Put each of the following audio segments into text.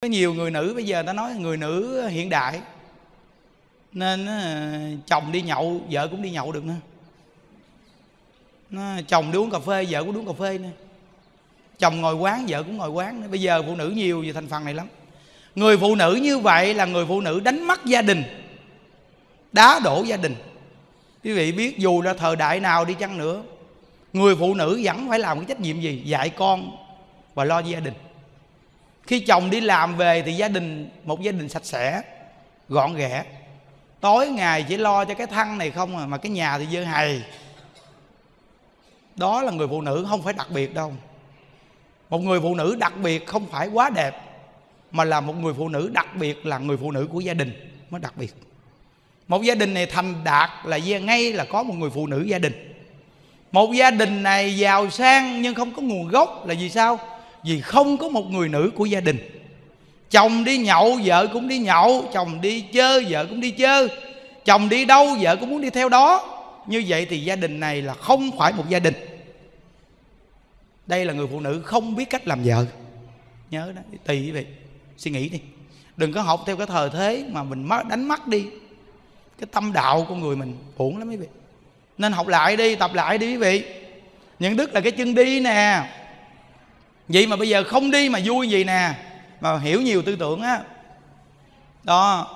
có nhiều người nữ bây giờ ta nói người nữ hiện đại. Nên ờ, chồng đi nhậu vợ cũng đi nhậu được nữa. Nó, chồng đi uống cà phê vợ cũng uống cà phê nữa. Chồng ngồi quán vợ cũng ngồi quán nữa. bây giờ phụ nữ nhiều về thành phần này lắm. Người phụ nữ như vậy là người phụ nữ đánh mất gia đình đá đổ gia đình. Quý vị biết dù là thời đại nào đi chăng nữa người phụ nữ vẫn phải làm cái trách nhiệm gì? Dạy con và lo gia đình khi chồng đi làm về thì gia đình, một gia đình sạch sẽ, gọn ghẽ. Tối ngày chỉ lo cho cái thân này không à mà cái nhà thì dơ hầy. Đó là người phụ nữ không phải đặc biệt đâu. Một người phụ nữ đặc biệt không phải quá đẹp, mà là một người phụ nữ đặc biệt là người phụ nữ của gia đình mới đặc biệt. Một gia đình này thành đạt là ngay là có một người phụ nữ gia đình. Một gia đình này giàu sang nhưng không có nguồn gốc là vì sao? Vì không có một người nữ của gia đình. Chồng đi nhậu, vợ cũng đi nhậu, chồng đi chơi, vợ cũng đi chơi. Chồng đi đâu, vợ cũng muốn đi theo đó. Như vậy thì gia đình này là không phải một gia đình. Đây là người phụ nữ không biết cách làm vợ. Nhớ đó, tùy quý vị. Suy nghĩ đi. Đừng có học theo cái thời thế mà mình đánh mất đi. Cái tâm đạo của người mình uổng lắm quý vị. Nên học lại đi, tập lại đi quý vị. Những đức là cái chân đi nè vậy mà bây giờ không đi mà vui gì nè. Mà hiểu nhiều tư tưởng á. Đó.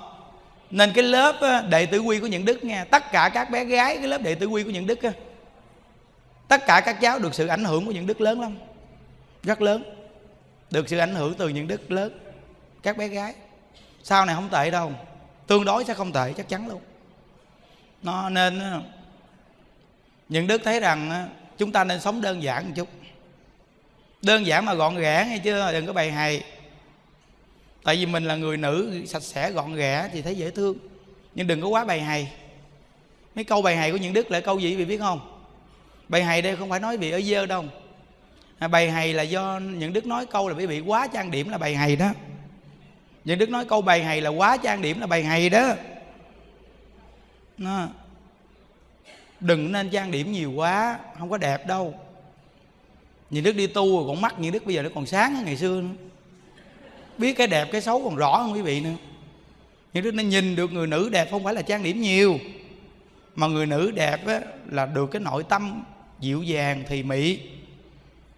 Nên cái lớp đệ tử quy của những đức nghe tất cả các bé gái cái lớp đệ tử quy của những đức á, tất cả các cháu được sự ảnh hưởng của những đức lớn lắm. Rất lớn. Được sự ảnh hưởng từ những đức lớn. Các bé gái. Sau này không tệ đâu. Tương đối sẽ không tệ chắc chắn luôn. Nó nên những đức thấy rằng chúng ta nên sống đơn giản một chút đơn giản mà gọn gẽ hay chưa đừng có bày hày tại vì mình là người nữ sạch sẽ gọn gẽ thì thấy dễ thương. Nhưng đừng có quá bày hày mấy câu bày hày của những đức là câu gì vị biết không? Bày hày đây không phải nói vị ở dơ đâu. À, bày hày là do những đức nói câu là bị bị quá trang điểm là bày hày đó. Những đức nói câu bày hày là quá trang điểm là bày hày đó. Nó đừng nên trang điểm nhiều quá không có đẹp đâu nhìn đức đi tu rồi còn mắt nhìn đức bây giờ nó còn sáng hơn ngày xưa nữa. Biết cái đẹp cái xấu còn rõ hơn quý vị nữa. Nhưng đức nó nhìn được người nữ đẹp không phải là trang điểm nhiều. Mà người nữ đẹp á, là được cái nội tâm dịu dàng thì mị.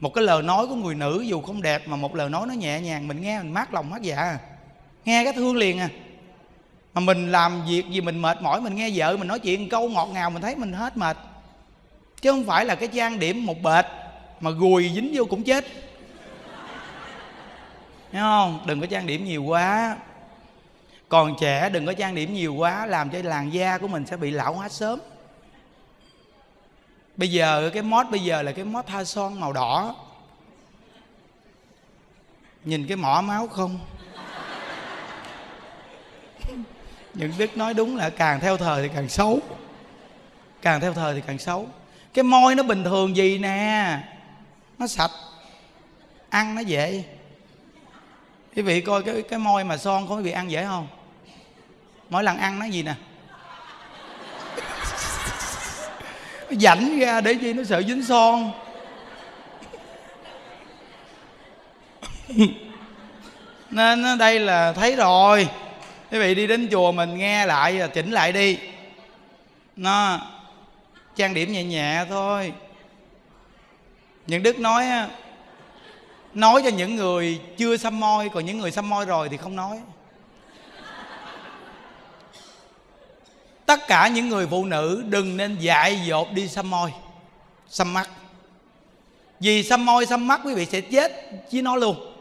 Một cái lời nói của người nữ dù không đẹp mà một lời nói nó nhẹ nhàng mình nghe mình mát lòng mát dạ. Nghe cái thương liền à. Mà mình làm việc gì mình mệt mỏi mình nghe vợ mình nói chuyện câu ngọt ngào mình thấy mình hết mệt. Chứ không phải là cái trang điểm một bệt mà gùi dính vô cũng chết. Thấy không? Đừng có trang điểm nhiều quá. Còn trẻ, đừng có trang điểm nhiều quá, làm cho làn da của mình sẽ bị lão hóa sớm. Bây giờ cái mốt bây giờ là cái mốt tha son màu đỏ. Nhìn cái mỏ máu không? Những đức nói đúng là càng theo thời thì càng xấu. Càng theo thời thì càng xấu. Cái môi nó bình thường gì nè? Nó sạch. Ăn nó dễ. Quý vị coi cái cái môi mà son có quý vị ăn dễ không? Mỗi lần ăn nó gì nè? Nó dảnh ra để chi nó sợ dính son. Nên đây là thấy rồi. Quý vị đi đến chùa mình nghe lại và chỉnh lại đi. Nó trang điểm nhẹ nhẹ thôi những đức nói nói cho những người chưa xăm môi còn những người xăm môi rồi thì không nói. Tất cả những người phụ nữ đừng nên dại dột đi xăm môi xăm mắt. Vì xăm môi xăm mắt, quý vị sẽ chết với nó luôn.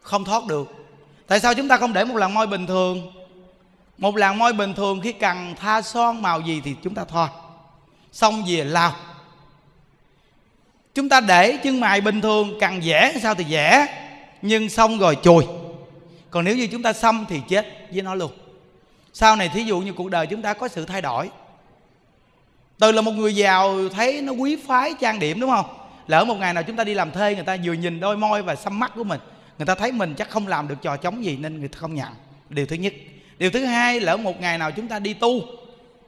Không thoát được. Tại sao chúng ta không để một làn môi bình thường? Một làn môi bình thường khi cần tha son màu gì thì chúng ta thoa xong về lao chúng ta để chân mày bình thường, càng vẽ sao thì vẽ nhưng xong rồi, chùi. Còn nếu như chúng ta xăm thì chết với nó luôn. Sau này thí dụ như cuộc đời chúng ta có sự thay đổi. Từ là một người giàu thấy nó quý phái trang điểm, đúng không? Lỡ một ngày nào chúng ta đi làm thuê, người ta vừa nhìn đôi môi và xăm mắt của mình. Người ta thấy mình chắc không làm được trò chống gì nên người ta không nhận. Điều thứ nhất. Điều thứ hai, lỡ một ngày nào chúng ta đi tu,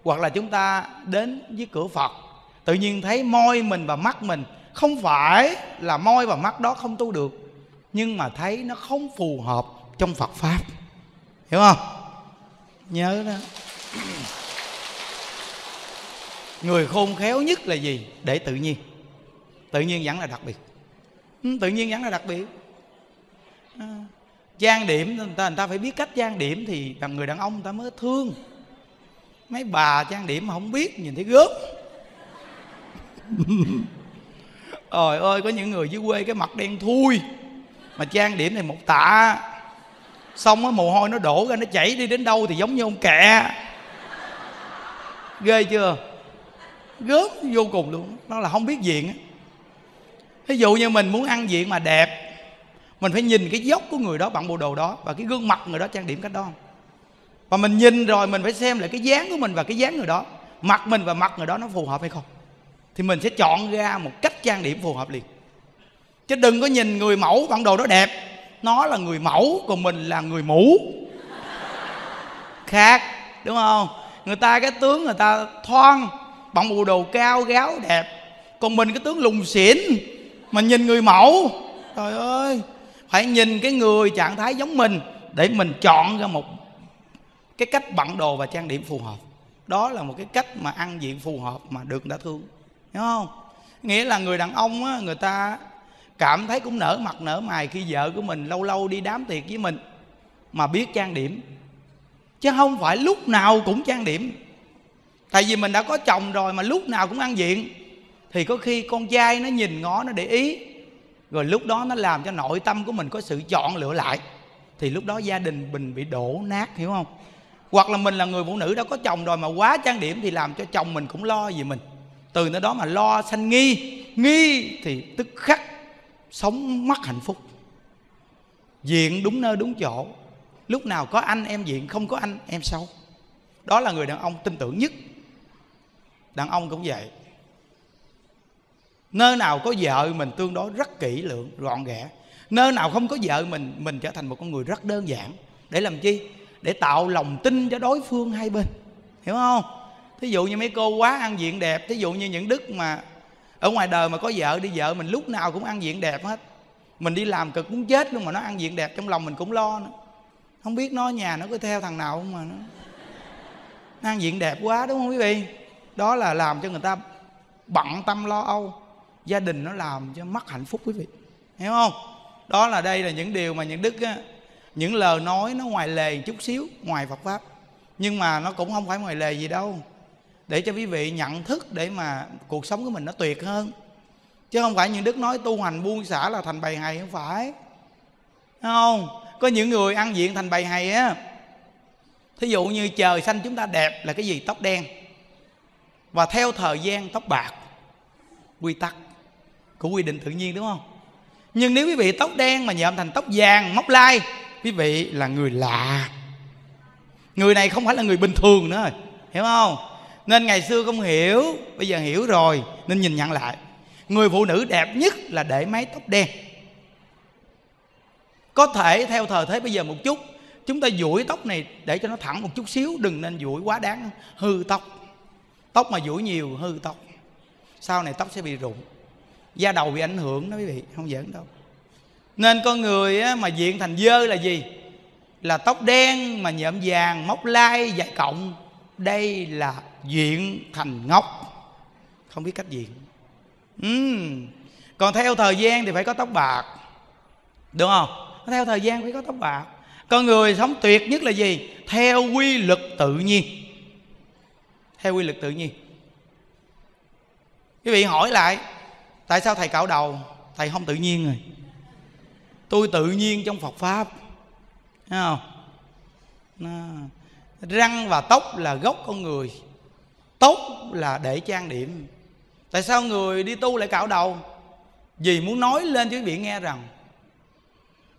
hoặc là chúng ta đến với cửa phật, tự nhiên thấy môi mình và mắt mình không phải là môi và mắt đó không tu được nhưng mà thấy nó không phù hợp trong phật pháp. Hiểu không? Nhớ đó. Người khôn khéo nhất là gì? Để tự nhiên. Tự nhiên vẫn là đặc biệt. Ừ, tự nhiên vẫn là đặc biệt. À, trang điểm người ta, người ta phải biết cách trang điểm thì đàn người đàn ông người ta mới thương. Mấy bà trang điểm mà không biết nhìn thấy gớm. trời ơi, có những người dưới quê cái mặt đen thui. Mà trang điểm này một tạ. Xong á, mồ hôi nó đổ ra, nó chảy đi đến đâu thì giống như ông kẹ. Ghê chưa? Gớm vô cùng luôn. Nó là không biết diện á. Ví dụ như mình muốn ăn diện mà đẹp, Mình phải nhìn cái dốc của người đó bằng bộ đồ đó Và cái gương mặt người đó trang điểm cách đó Và mình nhìn rồi mình phải xem lại cái dáng của mình và cái dáng người đó. Mặt mình và mặt người đó nó phù hợp hay không? Thì mình sẽ chọn ra một cách trang điểm phù hợp liền. Chứ đừng có nhìn người mẫu bản đồ đó đẹp. Nó là người mẫu, còn mình là người mũ. Khác, đúng không? Người ta cái tướng người ta thon bằng bộ đồ cao, gáo đẹp. Còn mình cái tướng lùng xỉn, mà nhìn người mẫu. Trời ơi, phải nhìn cái người trạng thái giống mình để mình chọn ra một cái cách bận đồ và trang điểm phù hợp. Đó là một cái cách mà ăn diện phù hợp mà được người ta thương hiểu không? Nghĩa là người đàn ông á, người ta cảm thấy cũng nở mặt nở mày khi vợ của mình lâu lâu đi đám tiệc với mình, mà biết trang điểm. Chứ không phải lúc nào cũng trang điểm. Tại vì mình đã có chồng rồi mà lúc nào cũng ăn diện, thì có khi con trai nó nhìn ngó, nó để ý, rồi lúc đó nó làm cho nội tâm của mình có sự chọn lựa lại, thì lúc đó gia đình mình bị đổ nát, hiểu không? Hoặc là mình là người phụ nữ đã có chồng rồi mà quá trang điểm thì làm cho chồng mình cũng lo vì mình từ nơi đó mà lo sanh nghi. Nghi thì tức khắc sống mất hạnh phúc. Diện đúng nơi đúng chỗ. Lúc nào có anh em diện không có anh em xấu đó là người đàn ông tin tưởng nhất. Đàn ông cũng vậy. Nơi nào có vợ mình tương đối rất kỹ lưỡng, gọn ghẽ. Nơi nào không có vợ mình mình trở thành một con người rất đơn giản. Để làm chi? Để tạo lòng tin cho đối phương hai bên. Hiểu không? Thí dụ như mấy cô quá ăn diện đẹp thí dụ như những đức mà ở ngoài đời mà có vợ đi vợ mình lúc nào cũng ăn diện đẹp hết. Mình đi làm cực muốn chết luôn mà nó ăn diện đẹp trong lòng mình cũng lo nữa. Không biết nó nhà nó có theo thằng nào không mà nó, nó ăn diện đẹp quá đúng không quý vị? Đó là làm cho người ta bận tâm lo âu. Gia đình nó làm cho mất hạnh phúc quý vị. Hiểu không? Đó là đây là những điều mà những đức á, những lời nói nó ngoài lề chút xíu ngoài phật pháp. Nhưng mà nó cũng không phải ngoài lề gì đâu để cho quý vị nhận thức để mà cuộc sống của mình nó tuyệt hơn. Chứ không phải những đức nói, tu hành buông xả là thành bầy hầy không phải. Đúng không? Có những người ăn diện thành bầy hầy á. Thí dụ như trời xanh chúng ta đẹp là cái gì? Tóc đen. Và theo thời gian, tóc bạc. Quy tắc. Của quy định tự nhiên, đúng không? Nhưng nếu quý vị tóc đen mà nhộm thành tóc vàng, móc lai, quý vị là người lạ. Người này không phải là người bình thường nữa. Hiểu không? Nên ngày xưa không hiểu, bây giờ hiểu rồi, nên nhìn nhận lại. Người phụ nữ đẹp nhất là để mái tóc đen. Có thể theo thời thế bây giờ một chút, chúng ta duỗi tóc này để cho nó thẳng một chút xíu, đừng nên duỗi quá đáng. Hư tóc. Tóc mà duỗi nhiều, hư tóc. Sau này tóc sẽ bị rụng. Da đầu bị ảnh hưởng đó quý vị, không giỡn đâu. Nên con người mà diện thành dơ là gì? Là tóc đen mà nhuộm vàng, móc lai dài cộng. Đây là diện thành ngốc. Không biết cách diện. Uhm. còn theo thời gian thì phải có tóc bạc. Đúng không? Theo thời gian phải có tóc bạc. Con người sống tuyệt nhất là gì? Theo quy luật tự nhiên. Theo quy luật tự nhiên. Quý vị hỏi lại, tại sao thầy cạo đầu? Thầy không tự nhiên rồi. Tôi tự nhiên trong phật pháp. Thấy không? Răng và tóc là gốc con người tốt là để trang điểm. Tại sao người đi tu lại cạo đầu? Vì muốn nói lên cho quý vị nghe rằng,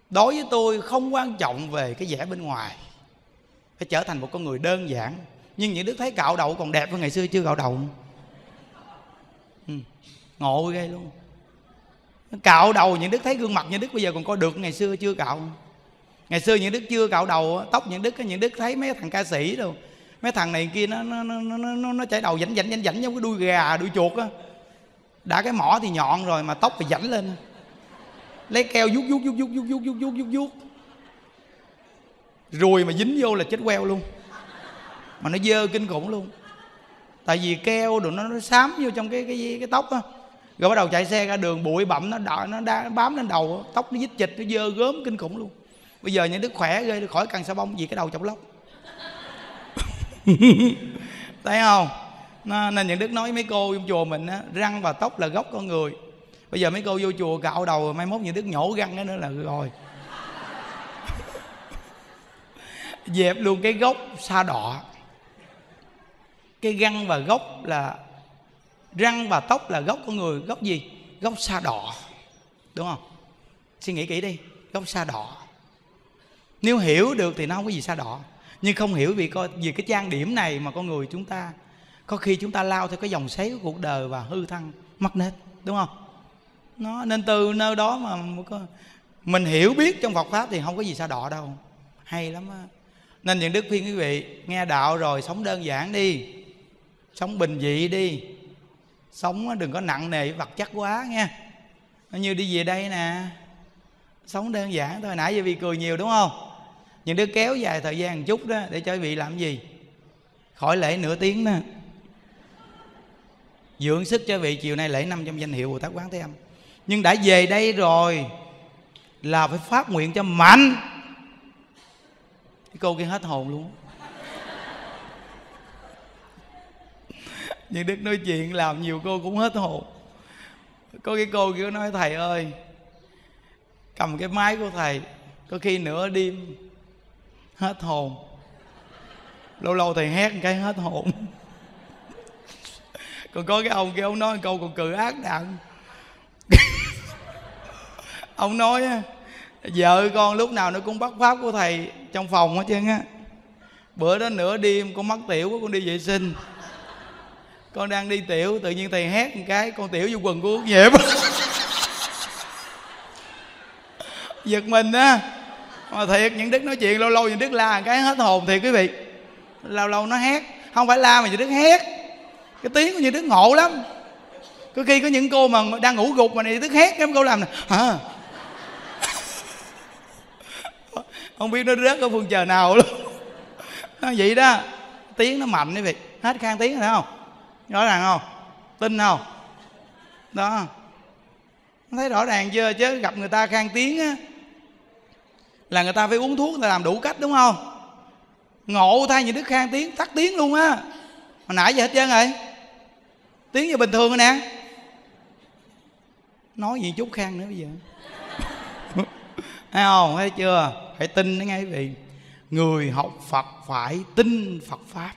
đối với tôi không quan trọng về cái vẻ bên ngoài, phải trở thành một con người đơn giản. Nhưng những đứa thấy cạo đầu còn đẹp hơn ngày xưa chưa cạo đầu. Ừ. ngộ ghê luôn. Cạo đầu những đức thấy gương mặt những đức bây giờ còn coi được ngày xưa chưa cạo. Ngày xưa những đức chưa cạo đầu tóc những đức những đức thấy mấy thằng ca sĩ đâu mấy thằng này kia nó nó nó nó, nó, nó chảy đầu dảnh dảnh dảnh dảnh giống cái đuôi gà đuôi chuột á. Đã cái mỏ thì nhọn rồi mà tóc thì dảnh lên. Lấy keo vuốt vuốt vuốt vuốt vuốt vuốt vuốt vuốt vuốt. Vuốt ruồi mà dính vô là chết queo luôn. Mà nó dơ kinh khủng luôn. Tại vì keo đồ nó, nó xám vô trong cái cái cái tóc á. Rồi bắt đầu chạy xe ra đường bụi bặm nó đợi nó đá, bám lên đầu tóc nó dít chịch nó dơ gớm kinh khủng luôn. Bây giờ những đứa khỏe ghê khỏi cần xà bông vì cái đầu chọc lóc. thấy không? Nó, nên những đức nói mấy cô trong chùa mình á răng và tóc là gốc con người. Bây giờ mấy cô vô chùa cạo đầu mai mốt những đức nhổ răng đó nữa là rồi. Dẹp luôn cái gốc sa đỏ cái răng và gốc là răng và tóc là gốc con người. Gốc gì? Gốc sa đỏ đúng không? Suy nghĩ kỹ đi. Gốc sa đỏ nếu hiểu được thì nó không có gì sa đỏ nhưng không hiểu vì coi vì cái trang điểm này mà con người chúng ta, có khi chúng ta lao theo cái dòng xoáy của cuộc đời và hư thăng, mất nết, đúng không? Nó, nên từ nơi đó mà mình hiểu biết trong Phật pháp thì không có gì sao đọ đâu. Hay lắm á. Nên những đức khuyên quý vị, nghe đạo rồi sống đơn giản đi, sống bình dị đi. Sống đừng có nặng nề vật chất quá nghe. Như đi về đây nè, sống đơn giản thôi. Nãy giờ vì cười nhiều, đúng không? Những đứa kéo dài thời gian một chút đó để cho quý vị làm gì? Khỏi lễ nửa tiếng đó. Dưỡng sức cho vị chiều nay lễ năm trong danh hiệu Bồ Tát Quán Thế Âm. Nhưng đã về đây rồi là phải phát nguyện cho mạnh. Cái cô kia hết hồn luôn. Nhưng đức nói chuyện làm nhiều cô cũng hết hồn. Có cái cô kia nói, thầy ơi, cầm cái máy của thầy, có khi nửa đêm hết hồn. Lâu lâu thầy hét một cái hết hồn. Còn có cái ông kia, ông nói câu còn cự ác đạn ông nói vợ con lúc nào nó cũng bắt pháp của thầy trong phòng hết trơn á. Bữa đó nửa đêm con mắc tiểu con đi vệ sinh. Con đang đi tiểu, tự nhiên thầy hét một cái, con tiểu vô quần của nhiễm giật mình á mà thiệt, những đức nói chuyện lâu lâu những đức la một cái hết hồn thiệt quý vị. Lâu lâu nó hét, không phải la mà những đức hét. Cái tiếng của những đức ngộ lắm. Có khi có những cô mà đang ngủ gục mà này đức hét cái cô làm nè. Hả? Không biết nó rớt ở phương trời nào luôn. Vậy đó. Tiếng nó mạnh quý vị. Hết khang tiếng rồi không? Rõ ràng không? Tin không? Đó. Thấy rõ ràng chưa? Chứ gặp người ta khang tiếng á là người ta phải uống thuốc, người ta làm đủ cách, đúng không? Ngộ thay những đức khang tiếng tắt tiếng luôn á. Hồi nãy giờ hết trơn rồi. Tiếng như bình thường rồi nè. Nói gì chút khang nữa bây giờ? Thấy không? Thấy chưa? Phải tin đấy nghe quý vị. Người học phật phải tin phật pháp.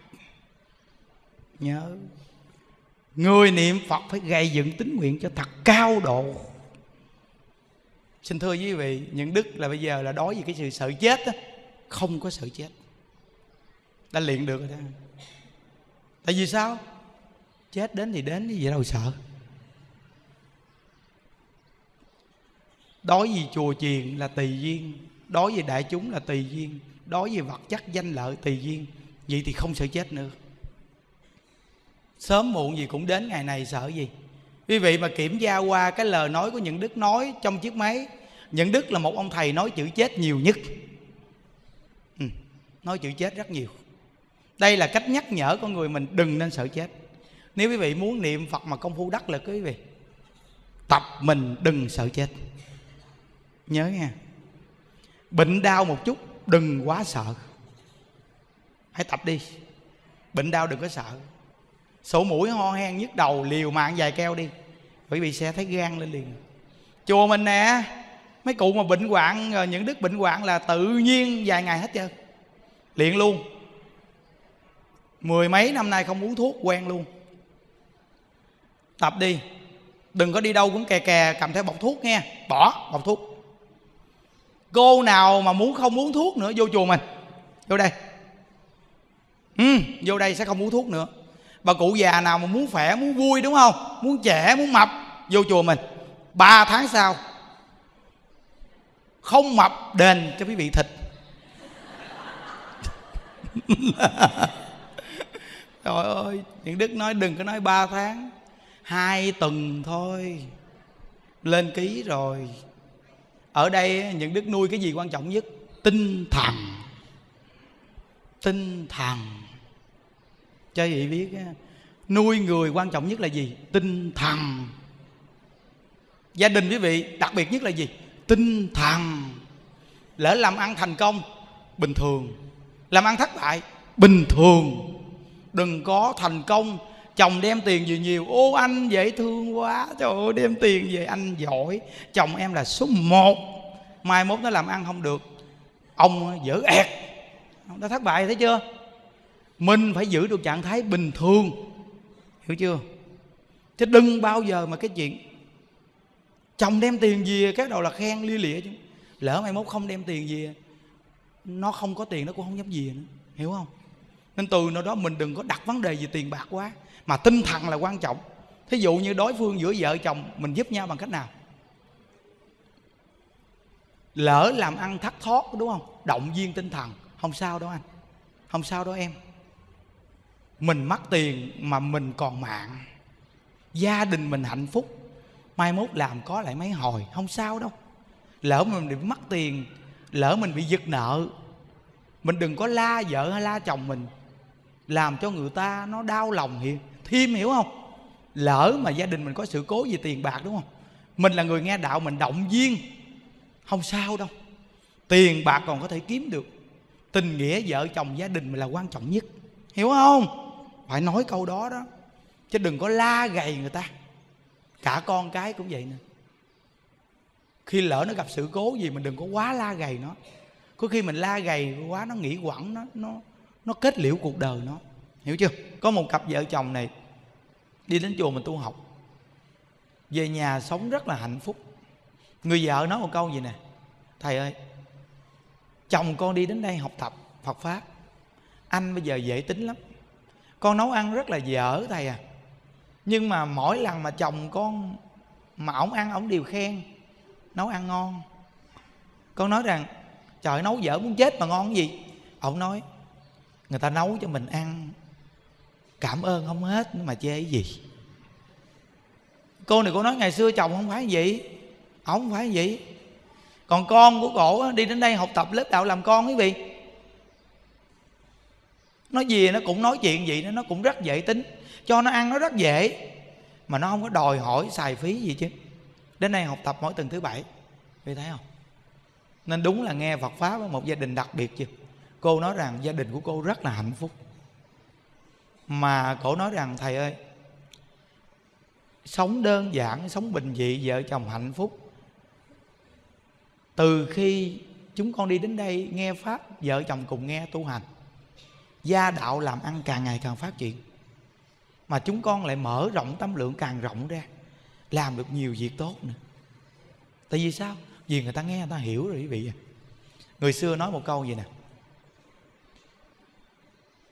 Nhớ. Người niệm phật phải gây dựng tính nguyện cho thật cao độ xin thưa quý vị những đức là bây giờ là đối với cái sự sợ chết đó, không có sợ chết. Đã luyện được rồi đó. Tại vì sao? Chết đến thì đến vậy đâu sợ. Đối với chùa chiền là tùy duyên đối với đại chúng là tùy duyên đối với vật chất danh lợi tùy duyên vậy thì không sợ chết nữa. Sớm muộn gì cũng đến ngày này sợ gì. Quý vị mà kiểm tra qua cái lời nói của những đức nói trong chiếc máy Nhận đức là một ông thầy nói chữ chết nhiều nhất. Ừ, nói chữ chết rất nhiều. Đây là cách nhắc nhở con người mình đừng nên sợ chết. Nếu quý vị muốn niệm phật mà công phu đắc lực quý vị tập mình đừng sợ chết. Nhớ nha. Bệnh đau một chút đừng quá sợ. Hãy tập đi. Bệnh đau đừng có sợ. Sổ mũi ho hen nhức đầu liều mạng dài keo đi. Bởi vì sẽ thấy gan lên liền. Chùa mình nè mấy cụ mà bệnh hoạn ờ, những đức bệnh hoạn là tự nhiên vài ngày hết trơn. Liền luôn. Mười mấy năm nay không uống thuốc quen luôn. Tập đi. Đừng có đi đâu cũng kè kè cầm theo bọc thuốc nghe. Bỏ bọc thuốc. Cô nào mà muốn không uống thuốc nữa vô chùa mình. Vô đây. Ừ, vô đây sẽ không uống thuốc nữa. Bà cụ già nào mà muốn khỏe muốn vui đúng không? Muốn trẻ muốn mập vô chùa mình. Ba tháng sau không mập đền cho quý vị thịt. Trời ơi, những đức nói đừng có nói ba tháng, hai tuần thôi, lên ký rồi. Ở đây những đức nuôi cái gì quan trọng nhất? Tinh thần. Tinh thần. Cho vị biết nuôi người quan trọng nhất là gì? Tinh thần. Gia đình quý vị, đặc biệt nhất là gì? Tinh thần. Lỡ làm ăn thành công, bình thường. Làm ăn thất bại, bình thường. Đừng có thành công, chồng đem tiền gì nhiều. Ô, anh dễ thương quá. Trời ơi, đem tiền về, anh giỏi. Chồng em là số một. Mai mốt nó làm ăn không được. Ông dở ẹt. Nó thất bại thấy chưa? Mình phải giữ được trạng thái bình thường. Hiểu chưa? Chứ đừng bao giờ mà cái chuyện chồng đem tiền về, cái đầu là khen lia lịa chứ. Lỡ mai mốt không đem tiền về, nó không có tiền nó cũng không dám về nữa. Hiểu không? Nên từ nơi đó mình đừng có đặt vấn đề về tiền bạc quá. Mà tinh thần là quan trọng. Thí dụ như đối phương giữa vợ chồng, mình giúp nhau bằng cách nào? Lỡ làm ăn thắt thoát, đúng không? Động viên tinh thần. Không sao đâu anh. Không sao đâu em. Mình mất tiền mà mình còn mạng. Gia đình mình hạnh phúc mai mốt làm có lại mấy hồi, không sao đâu. Lỡ mình bị mất tiền, lỡ mình bị giật nợ, mình đừng có la vợ hay la chồng mình, làm cho người ta nó đau lòng hiểu thêm hiểu không? Lỡ mà gia đình mình có sự cố về tiền bạc đúng không? Mình là người nghe đạo, mình động viên, không sao đâu. Tiền bạc còn có thể kiếm được. Tình nghĩa vợ chồng gia đình mình là quan trọng nhất. Hiểu không? Phải nói câu đó đó, chứ đừng có la gầy người ta cả con cái cũng vậy nè. Khi lỡ nó gặp sự cố gì mình đừng có quá la gầy nó. Có khi mình la gầy quá nó nghĩ quẩn nó nó nó kết liễu cuộc đời nó. Hiểu chưa? Có một cặp vợ chồng này đi đến chùa mình tu học. Về nhà sống rất là hạnh phúc. Người vợ nói một câu gì nè? Thầy ơi, chồng con đi đến đây học tập phật pháp. Anh bây giờ dễ tính lắm. Con nấu ăn rất là dở thầy à nhưng mà mỗi lần mà chồng con mà ổng ăn, ổng đều khen, nấu ăn ngon. Con nói rằng, trời, nấu dở muốn chết mà ngon cái gì? Ổng nói, người ta nấu cho mình ăn, cảm ơn không hết mà chê cái gì. Cô này cô nói, ngày xưa chồng không phải vậy, ổng không phải vậy. Còn con của cổ đi đến đây học tập lớp đạo làm con quý vị. Nó gì nó cũng nói chuyện vậy nó cũng rất dễ tính cho nó ăn nó rất dễ. Mà nó không có đòi hỏi xài phí gì chứ. Đến nay học tập mỗi tuần thứ bảy. Vì thấy không? Nên đúng là nghe Phật pháp một gia đình đặc biệt chứ. Cô nói rằng gia đình của cô rất là hạnh phúc. Mà cổ nói rằng, thầy ơi, sống đơn giản, sống bình dị, vợ chồng hạnh phúc. Từ khi chúng con đi đến đây nghe pháp, vợ chồng cùng nghe tu hành, gia đạo làm ăn càng ngày càng phát triển mà chúng con lại mở rộng tâm lượng càng rộng ra, làm được nhiều việc tốt nữa. Tại vì sao? Vì người ta nghe, người ta hiểu rồi quý vị à. người xưa nói một câu gì nè.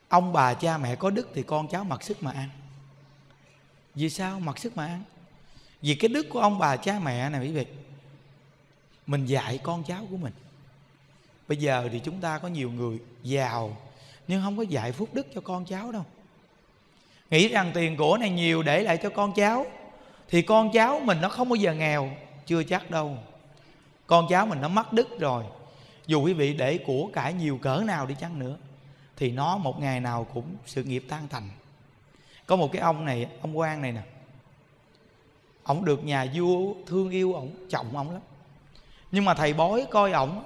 Ông bà cha mẹ có đức thì con cháu mặc sức mà ăn. Vì sao mặc sức mà ăn? Vì cái đức của ông bà cha mẹ này quý vị. Mình dạy con cháu của mình. Bây giờ thì chúng ta có nhiều người giàu, nhưng không có dạy phúc đức cho con cháu đâu nghĩ rằng tiền của này nhiều để lại cho con cháu. Thì con cháu mình nó không bao giờ nghèo, chưa chắc đâu. Con cháu mình nó mất đức rồi. Dù quý vị để của cải nhiều cỡ nào đi chăng nữa, thì nó một ngày nào cũng sự nghiệp tan thành. Có một cái ông này, ông quan này nè. Ông được nhà vua thương yêu ông, trọng ông lắm. Nhưng mà thầy bói coi ổng,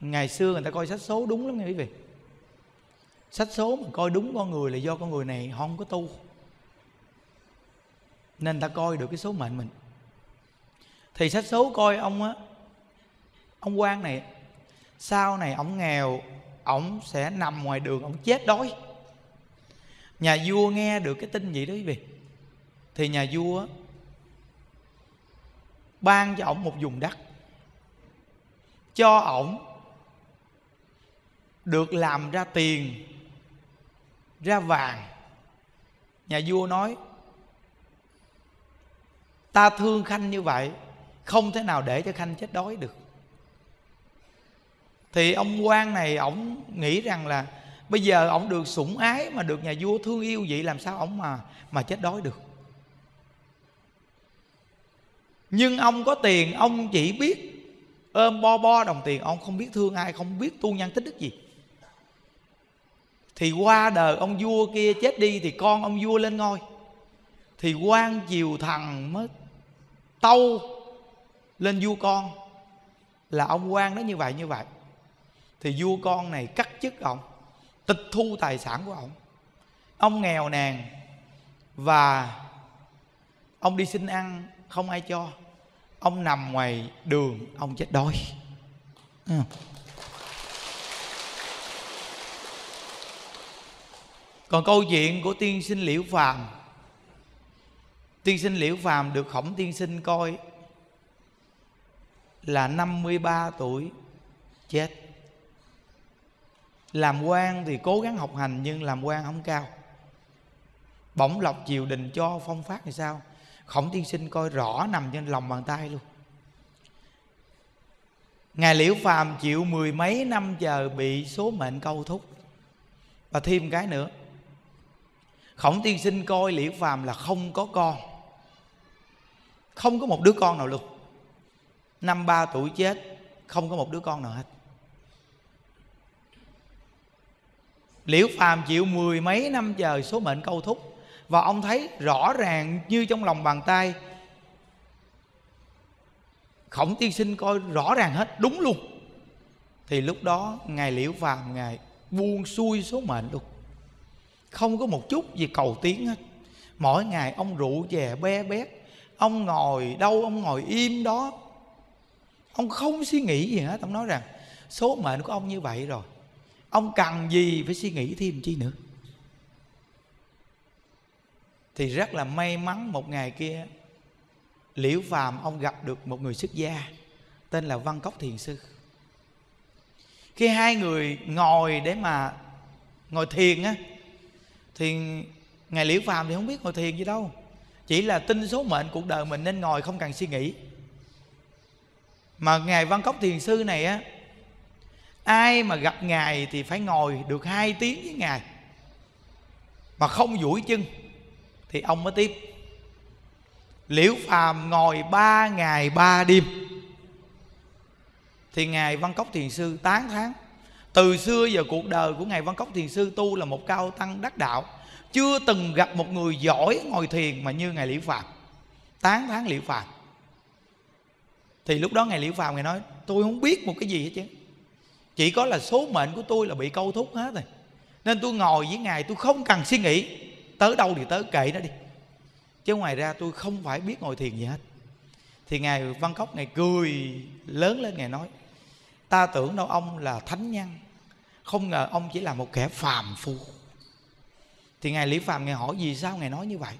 ngày xưa người ta coi sách số đúng lắm nha quý vị sách số mà coi đúng con người là do con người này không có tu. Nên ta coi được cái số mệnh mình. Thì sách số coi ông á, ông quan này, sau này ông nghèo, ông sẽ nằm ngoài đường, ông chết đói. Nhà vua nghe được cái tin vậy đó quý vị. Thì nhà vua ban cho ông một vùng đất. Cho ổng được làm ra tiền ra vàng. Nhà vua nói, ta thương khanh như vậy, không thể nào để cho khanh chết đói được. Thì ông quan này, ổng nghĩ rằng là bây giờ ổng được sủng ái mà được nhà vua thương yêu vậy làm sao ổng mà mà chết đói được? Nhưng ông có tiền, ông chỉ biết ôm bo bo đồng tiền, ông không biết thương ai, không biết tu nhân tích đức gì thì qua đời ông vua kia chết đi thì con ông vua lên ngôi. Thì quan triều thần mới tâu lên vua con. Là ông quan đó như vậy như vậy. Thì vua con này cắt chức ông, tịch thu tài sản của ông. Ông nghèo nàn và ông đi xin ăn không ai cho. Ông nằm ngoài đường, ông chết đói. Ừ. còn câu chuyện của tiên sinh liễu phàm. Tiên sinh liễu phàm được khổng tiên sinh coi là 53 tuổi, chết. Làm quan thì cố gắng học hành nhưng làm quan không cao. Bổng lộc triều đình cho phong phát thì sao? Khổng tiên sinh coi rõ nằm trên lòng bàn tay luôn. Ngài liễu phàm chịu mười mấy năm chờ bị số mệnh câu thúc. Và thêm cái nữa khổng tiên sinh coi liễu phàm là không có con. Không có một đứa con nào luôn. Năm ba tuổi chết, không có một đứa con nào hết. Liễu phàm chịu mười mấy năm chờ số mệnh câu thúc, và ông thấy rõ ràng như trong lòng bàn tay. Khổng tiên sinh coi rõ ràng hết, đúng luôn. Thì lúc đó, ngài liễu phàm, ngài buông xuôi số mệnh luôn không có một chút gì cầu tiến hết. Mỗi ngày ông rượu chè be bét. Ông ngồi đâu, ông ngồi im đó. Ông không suy nghĩ gì hết. Ông nói rằng, số mệnh của ông như vậy rồi. Ông cần gì phải suy nghĩ thêm chi nữa? Thì rất là may mắn một ngày kia, liễu phàm ông gặp được một người xuất gia, tên là văn cốc thiền sư. Khi hai người ngồi để mà ngồi thiền á thì ngài liễu phàm thì không biết ngồi thiền gì đâu. Chỉ là tin số mệnh cuộc đời mình nên ngồi không cần suy nghĩ. Mà ngài văn cốc thiền sư này á, ai mà gặp ngài thì phải ngồi được hai tiếng với ngài. Mà không duỗi chân thì ông mới tiếp. Liễu phàm ngồi ba ngày ba đêm. Thì ngài văn cốc thiền sư tán tháng từ xưa giờ cuộc đời của ngài văn cốc thiền sư tu là một cao tăng đắc đạo. Chưa từng gặp một người giỏi ngồi thiền mà như ngài liễu phàm tán thán liễu phàm thì lúc đó ngài liễu phàm ngài nói, tôi không biết một cái gì hết chứ. Chỉ có là số mệnh của tôi là bị câu thúc hết rồi. Nên tôi ngồi với ngài, tôi không cần suy nghĩ. Tới đâu thì tới kệ nó đi. Chứ ngoài ra tôi không phải biết ngồi thiền gì hết. Thì ngài văn cốc ngài cười, lớn lên ngài nói ta tưởng đâu ông là thánh nhân. Không ngờ ông chỉ là một kẻ phàm phu. Thì ngài lý phàm, ngài hỏi vì sao ngài nói như vậy?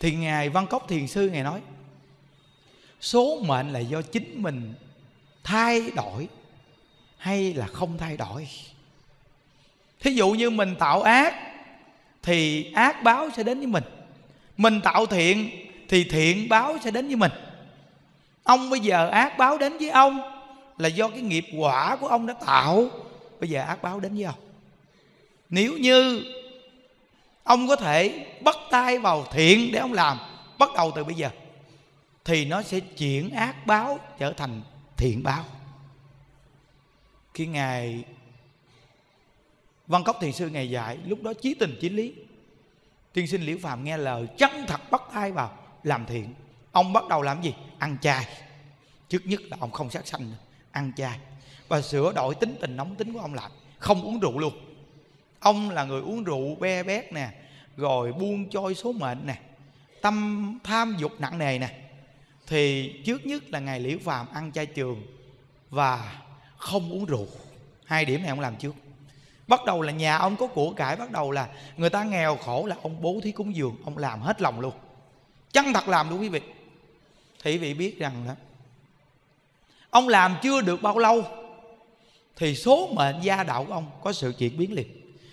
Thì ngài văn cốc thiền sư ngài nói, số mệnh là do chính mình thay đổi hay là không thay đổi? Thí dụ như mình tạo ác, thì ác báo sẽ đến với mình. Mình tạo thiện, thì thiện báo sẽ đến với mình ông bây giờ ác báo đến với ông là do cái nghiệp quả của ông đã tạo. Bây giờ ác báo đến với ông. Nếu như ông có thể bắt tay vào thiện để ông làm, bắt đầu từ bây giờ, thì nó sẽ chuyển ác báo trở thành thiện báo. Khi ngài văn cốc thiền sư ngày dạy, lúc đó chí tình chí lý. Tiên sinh liễu phàm nghe lời chân thật bắt tay vào làm thiện ông bắt đầu làm gì? Ăn chay. Trước nhất là ông không sát sanh nữa. Ăn chay. Và sửa đổi tính tình, nóng tính của ông lại. Không uống rượu luôn. Ông là người uống rượu be bét nè, rồi buông trôi số mệnh nè, tâm tham dục nặng nề nè. Thì trước nhất là ngày liễu phàm ăn chay trường và không uống rượu. Hai điểm này ông làm trước. Bắt đầu là nhà ông có của cải, bắt đầu là người ta nghèo khổ là ông bố thí cúng dường, ông làm hết lòng luôn. Chân thật làm luôn quý vị thì vị biết rằng đó ông làm chưa được bao lâu thì số mệnh gia đạo của ông có sự chuyển biến liền.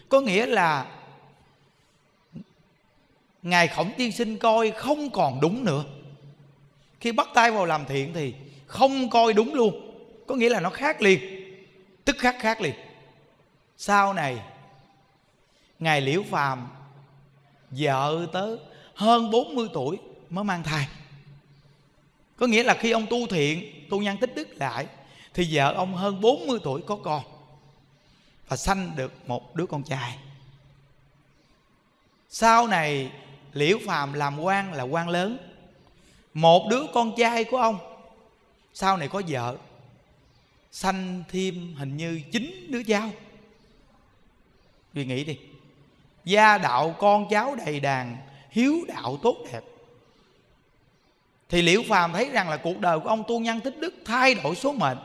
Có nghĩa là ngài khổng tiên sinh coi không còn đúng nữa. Khi bắt tay vào làm thiện thì không coi đúng luôn. Có nghĩa là nó khác liền, tức khắc khác liền. Sau này, ngài liễu phàm vợ tới hơn 40 tuổi mới mang thai có nghĩa là khi ông tu thiện, tu nhân tích đức lại, thì vợ ông hơn 40 tuổi có con và sanh được một đứa con trai. Sau này, liễu phàm làm quan là quan lớn. Một đứa con trai của ông, sau này có vợ, sanh thêm hình như chín đứa cháu. Vì nghĩ đi. Gia đạo con cháu đầy đàn, hiếu đạo tốt đẹp thì liễu phàm thấy rằng là cuộc đời của ông tu nhân tích đức thay đổi số mệnh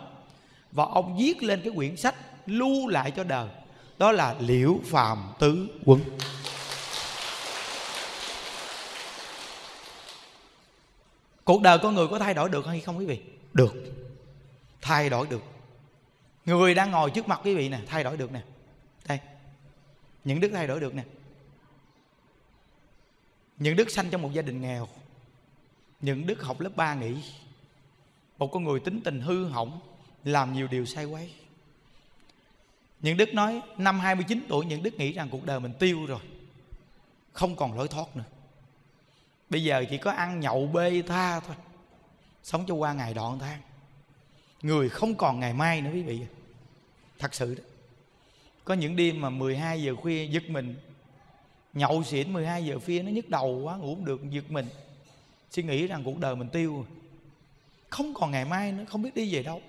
và ông viết lên cái quyển sách lưu lại cho đời. Đó là liễu phàm tứ quân cuộc đời con người có thay đổi được hay không quý vị? Được. Thay đổi được. Người đang ngồi trước mặt quý vị nè thay đổi được nè. Đây. Những đức thay đổi được nè. Những đức sanh trong một gia đình nghèo những đức học lớp 3 nghỉ. Một con người tính tình hư hỏng, làm nhiều điều sai quấy. Những đức nói, năm 29 tuổi, những đức nghĩ rằng cuộc đời mình tiêu rồi, không còn lối thoát nữa. Bây giờ chỉ có ăn nhậu, bê, tha thôi, sống cho qua ngày đoạn tháng. Người không còn ngày mai nữa, quý vị. Thật sự đó. Có những đêm mà 12 giờ khuya giật mình, nhậu xỉn 12 giờ khuya nó nhức đầu quá, ngủ không được, giật mình suy nghĩ rằng cuộc đời mình tiêu không còn ngày mai nữa, không biết đi về đâu.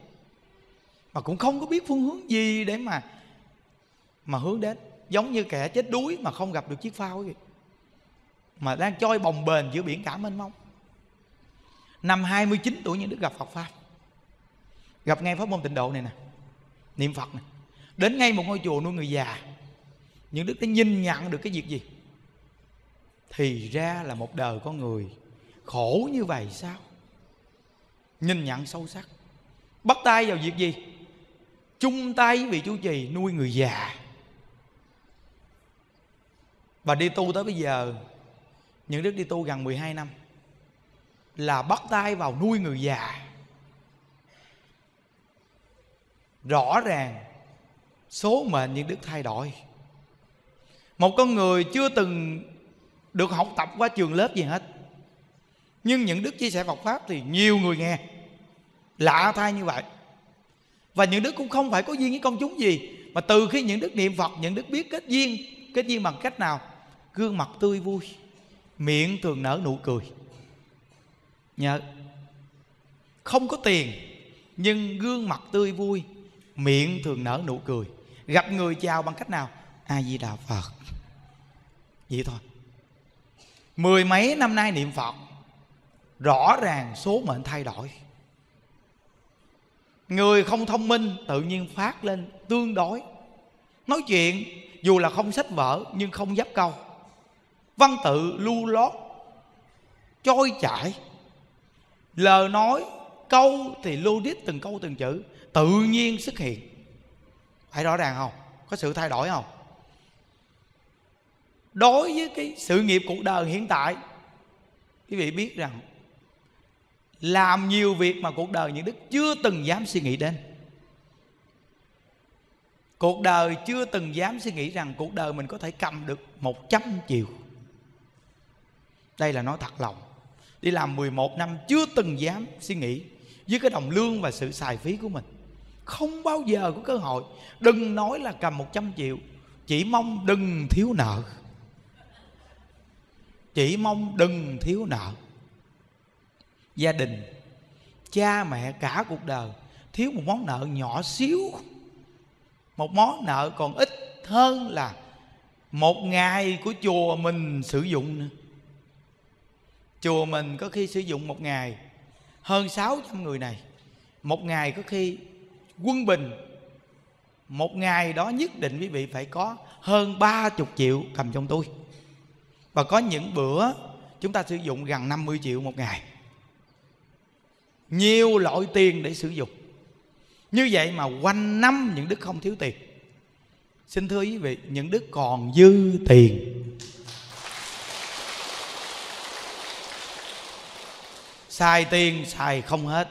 Mà cũng không có biết phương hướng gì để mà mà hướng đến. Giống như kẻ chết đuối mà không gặp được chiếc phao vậy. Mà đang trôi bồng bềnh giữa biển cả mênh mông. Năm 29 tuổi những đứa gặp Phật pháp. Gặp ngay pháp môn tịnh độ này nè. Niệm Phật này đến ngay một ngôi chùa nuôi người già. Những đức đã nhìn nhận được cái việc gì? Thì ra là một đời con người khổ như vậy sao? Nhìn nhận sâu sắc. Bắt tay vào việc gì? Chung tay vì chú trì nuôi người già. Và đi tu tới bây giờ, những đức đi tu gần 12 năm, là bắt tay vào nuôi người già. Rõ ràng, số mệnh những đức thay đổi. Một con người chưa từng được học tập qua trường lớp gì hết nhưng những đức chia sẻ Phật pháp thì nhiều người nghe. Lạ thay như vậy. Và những đức cũng không phải có duyên với công chúng gì, mà từ khi những đức niệm Phật, những đức biết kết duyên kết duyên bằng cách nào? Gương mặt tươi vui, miệng thường nở nụ cười. Nhớ, không có tiền, nhưng gương mặt tươi vui, miệng thường nở nụ cười. Gặp người chào bằng cách nào? A di đà phật. Vậy thôi. Mười mấy năm nay niệm phật rõ ràng số mệnh thay đổi. Người không thông minh tự nhiên phát lên tương đối. Nói chuyện, dù là không sách vở, nhưng không dấp câu. Văn tự lưu lót, trôi chảy. Lời nói, câu thì logic từng câu từng chữ, tự nhiên xuất hiện. Phải rõ ràng không? Có sự thay đổi không? Đối với cái sự nghiệp cuộc đời hiện tại, quý vị biết rằng làm nhiều việc mà cuộc đời những đức chưa từng dám suy nghĩ đến. Cuộc đời chưa từng dám suy nghĩ rằng cuộc đời mình có thể cầm được một trăm triệu đây là nói thật lòng. Đi làm 11 năm chưa từng dám suy nghĩ với cái đồng lương và sự xài phí của mình. Không bao giờ có cơ hội. Đừng nói là cầm 100 triệu chỉ mong đừng thiếu nợ. Chỉ mong đừng thiếu nợ gia đình, cha mẹ cả cuộc đời, thiếu một món nợ nhỏ xíu. Một món nợ còn ít hơn là một ngày của chùa mình sử dụng nữa. Chùa mình có khi sử dụng một ngày hơn 600 người này, một ngày có khi quân bình. Một ngày đó nhất định quý vị phải có hơn ba chục triệu cầm trong túi. Và có những bữa chúng ta sử dụng gần 50 triệu một ngày nhiều loại tiền để sử dụng. Như vậy mà quanh năm những đức không thiếu tiền. Xin thưa quý vị, những đức còn dư tiền. Xài tiền, xài không hết.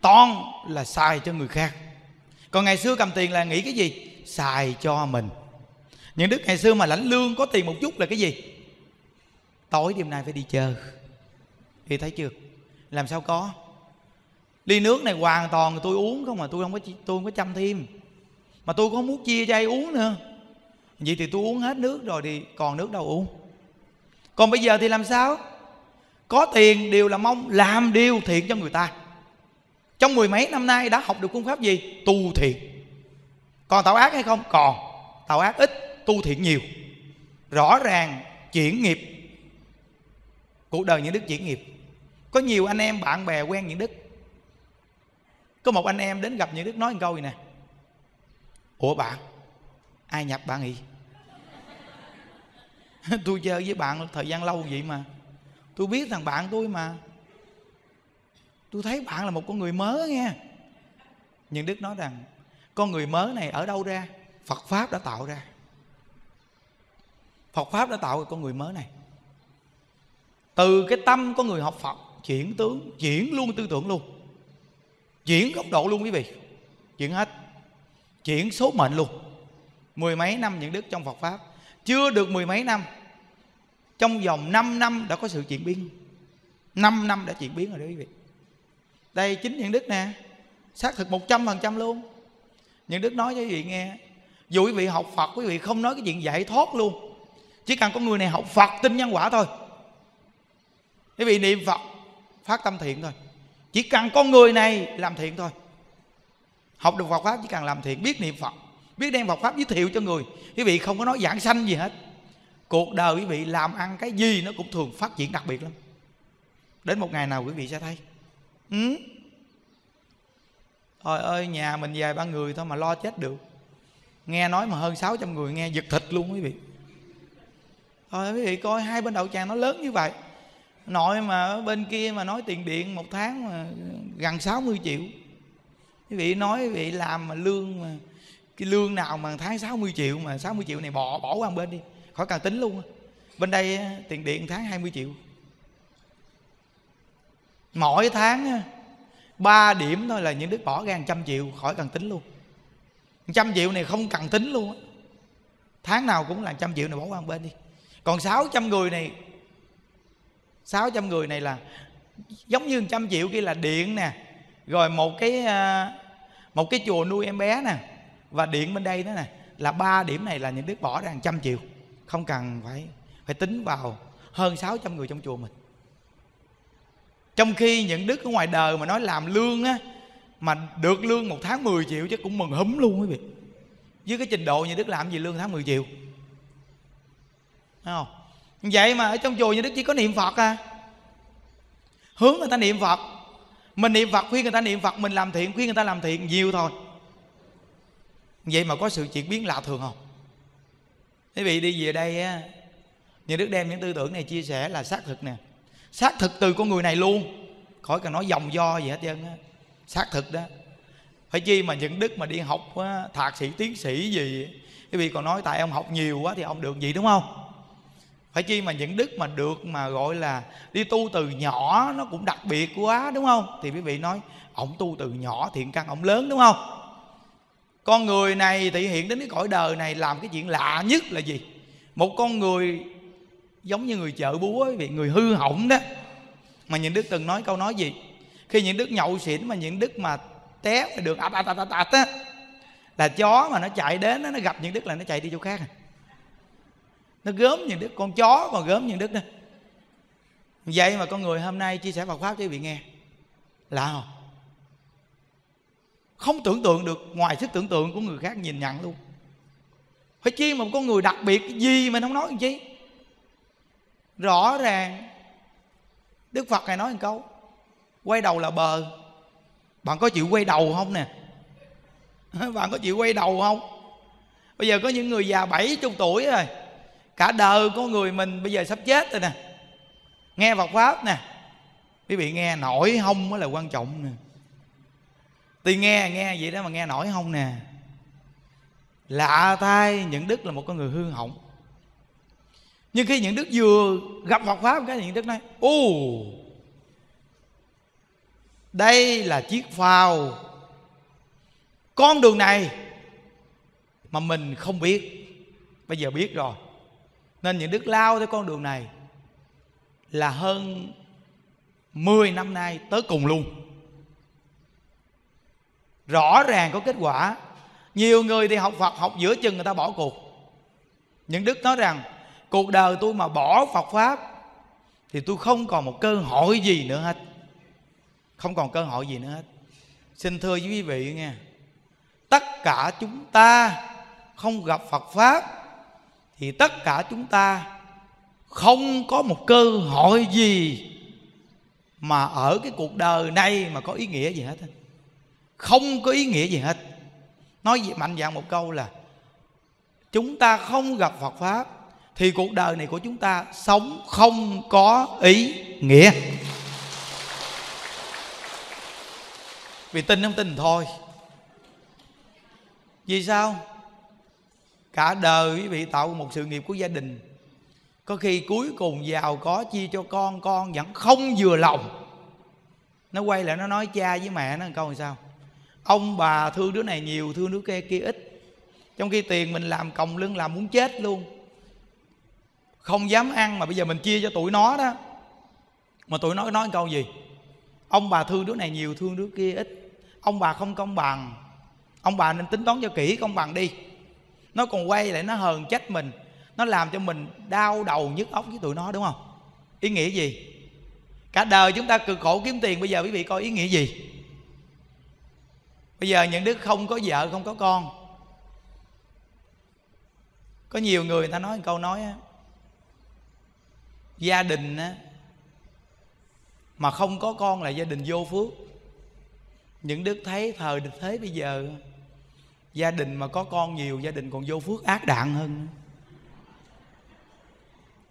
Toan là xài cho người khác. Còn ngày xưa cầm tiền là nghĩ cái gì? Xài cho mình. Những đức ngày xưa mà lãnh lương có tiền một chút là cái gì? Tối đêm nay phải đi chơi. Thì thấy chưa? Làm sao có? Ly nước này hoàn toàn tôi uống không mà tôi không có tôi không có chăm thêm. Mà tôi không muốn chia cho ai uống nữa. Vậy thì tôi uống hết nước rồi thì còn nước đâu uống? Còn bây giờ thì làm sao? Có tiền đều là mong, làm điều thiện cho người ta. Trong mười mấy năm nay đã học được phương pháp gì? Tu thiện. Còn tạo ác hay không? Còn. Tạo ác ít, tu thiện nhiều. Rõ ràng chuyển nghiệp. Cuộc đời những đức chuyển nghiệp có nhiều anh em, bạn bè quen những đức. Có một anh em đến gặp những đức nói một câu gì nè? Ủa bạn, ai nhập bạn gì tôi chơi với bạn thời gian lâu vậy mà. Tôi biết thằng bạn tôi mà. Tôi thấy bạn là một con người mới nghe. Nhưng đức nói rằng, con người mới này ở đâu ra? Phật pháp đã tạo ra. Phật pháp đã tạo ra con người mới này. Từ cái tâm của người học phật chuyển tướng, chuyển luôn tư tưởng luôn. Chuyển góc độ luôn quý vị. Chuyển hết. Chuyển số mệnh luôn. Mười mấy năm những đức trong phật pháp. Chưa được mười mấy năm, trong vòng 5 năm đã có sự chuyển biến. 5 năm đã chuyển biến rồi đó quý vị. Đây chính những đức nè. Xác thực một trăm phần trăm luôn. Những đức nói cho quý vị nghe. Dù quý vị học phật, quý vị không nói cái chuyện giải thoát luôn. Chỉ cần có người này học phật, tin nhân quả thôi. Quý vị niệm phật phát tâm thiện thôi. Chỉ cần con người này làm thiện thôi. Học được Phật pháp chỉ cần làm thiện, biết niệm Phật, biết đem Phật pháp giới thiệu cho người. Quý vị không có nói giảng sanh gì hết. Cuộc đời quý vị làm ăn cái gì nó cũng thường phát triển đặc biệt lắm. Đến một ngày nào quý vị sẽ thấy ừ? Trời ơi, nhà mình vài ba người thôi mà lo chết được. Nghe nói mà hơn 600 người nghe giật thịt luôn quý vị. Thôi quý vị coi hai bên đầu tràng nó lớn như vậy. Nội mà ở bên kia mà nói tiền điện một tháng mà gần 60 triệu. Quý vị nói quý vị làm mà lương mà, Cái lương nào mà tháng 60 triệu mà 60 triệu này bỏ bỏ qua bên đi. Khỏi cần tính luôn Bên đây tiền điện tháng 20 triệu. Mỗi tháng ba điểm thôi là những đứa bỏ ra trăm triệu, khỏi cần tính luôn. Trăm triệu này không cần tính luôn tháng nào cũng là trăm triệu này bỏ qua bên đi. Còn 600 người này 600 người này là giống như trăm triệu kia là điện nè, rồi một cái ờ, một cái chùa nuôi em bé nè, và điện bên đây đó nè, là ba điểm này là những đứa bỏ ra trăm triệu. Không cần phải phải tính vào hơn 600 người trong chùa mình. Trong khi những đức ở ngoài đời mà nói làm lương á, mà được lương một tháng 10 triệu chứ cũng mừng húm luôn quý vị. Với cái trình độ như đức làm gì lương tháng 10 triệu? Thấy không? Vậy mà ở trong chùa như đức chỉ có niệm phật à. Hướng người ta niệm phật mình niệm phật khuyên người ta niệm phật mình làm thiện khuyên người ta làm thiện nhiều thôi. Vậy mà có sự chuyển biến lạ thường không? Quý vị đi về đây á như đức đem những tư tưởng này chia sẻ là xác thực nè. Xác thực từ con người này luôn. Khỏi cần nói dòng do gì hết trơn á. Xác thực đó. Phải chi mà những đức mà đi học á, thạc sĩ tiến sĩ gì quý vị còn nói tại ông học nhiều quá thì ông được gì đúng không? Phải chi mà những đức mà được mà, gọi là, đi tu từ nhỏ nó cũng đặc biệt quá, đúng không? Thì quý vị nói ổng tu từ nhỏ thiện căn ổng lớn đúng không? Con người này thể hiện đến cái cõi đời này làm cái chuyện lạ nhất là gì? Một con người giống như người chợ búa vị, người hư hỏng đó. Mà những đức từng nói câu nói gì? Khi những đức nhậu xỉn mà những đức mà té được ạch ạch ạch ạch ạch á, là chó mà nó chạy đến nó gặp những đức là nó chạy đi chỗ khác à nó gớm những đức con chó, còn gớm những đức nữa vậy mà con người hôm nay chia sẻ Phật pháp cho quý vị nghe. Lạ không? Không tưởng tượng được, ngoài sức tưởng tượng của người khác nhìn nhận luôn. Phải chi một con người đặc biệt cái gì mà không nói làm chi? Rõ ràng, đức phật này nói một câu, quay đầu là bờ. Bạn có chịu quay đầu không nè? Bạn có chịu quay đầu không? Bây giờ có những người già bảy chục tuổi rồi cả đời của người mình bây giờ sắp chết rồi nè. Nghe Phật pháp nè. Quý vị nghe nổi hông mới là quan trọng nè. Tuy nghe nghe vậy đó mà nghe nổi hông nè. Lạ thay những đức là một con người hư hỏng. Nhưng khi những đức vừa gặp Phật pháp, cái những đức nói ô đây là chiếc phao. Con đường này mà mình không biết. Bây giờ biết rồi nên những đức lao theo con đường này là hơn 10 năm nay tới cùng luôn. Rõ ràng có kết quả. Nhiều người thì học phật học giữa chừng người ta bỏ cuộc. Những đức nói rằng, cuộc đời tôi mà bỏ phật pháp thì tôi không còn một cơ hội gì nữa hết. Không còn cơ hội gì nữa hết. Xin thưa với quý vị nghe. Tất cả chúng ta không gặp phật pháp thì tất cả chúng ta không có một cơ hội gì mà ở cái cuộc đời này mà có ý nghĩa gì hết không có ý nghĩa gì hết. Nói mạnh dạng một câu là, chúng ta không gặp phật pháp thì cuộc đời này của chúng ta sống không có ý nghĩa. Vì tin không tin thôi. Vì sao? Cả đời quý vị tạo một sự nghiệp của gia đình. Có khi cuối cùng giàu có chia cho con con vẫn không vừa lòng. Nó quay lại nó nói cha với mẹ nó câu làm sao? Ông bà thương đứa này nhiều, thương đứa kia kia ít. Trong khi tiền mình làm, còng lưng làm muốn chết luôn. Không dám ăn mà bây giờ mình chia cho tụi nó đó. Mà tụi nó nói câu gì? Ông bà thương đứa này nhiều, thương đứa kia ít. Ông bà không công bằng. Ông bà nên tính toán cho kỹ công bằng đi nó còn quay lại nó hờn trách mình. Nó làm cho mình đau đầu nhức óc với tụi nó đúng không? Ý nghĩa gì? Cả đời chúng ta cực khổ kiếm tiền bây giờ quý vị coi ý nghĩa gì? Bây giờ những đứa không có vợ không có con. Có nhiều người người ta nói một câu nói á, gia đình á, mà không có con là gia đình vô phước. Những đức thấy thời thế bây giờ gia đình mà có con nhiều, gia đình còn vô phước ác đạn hơn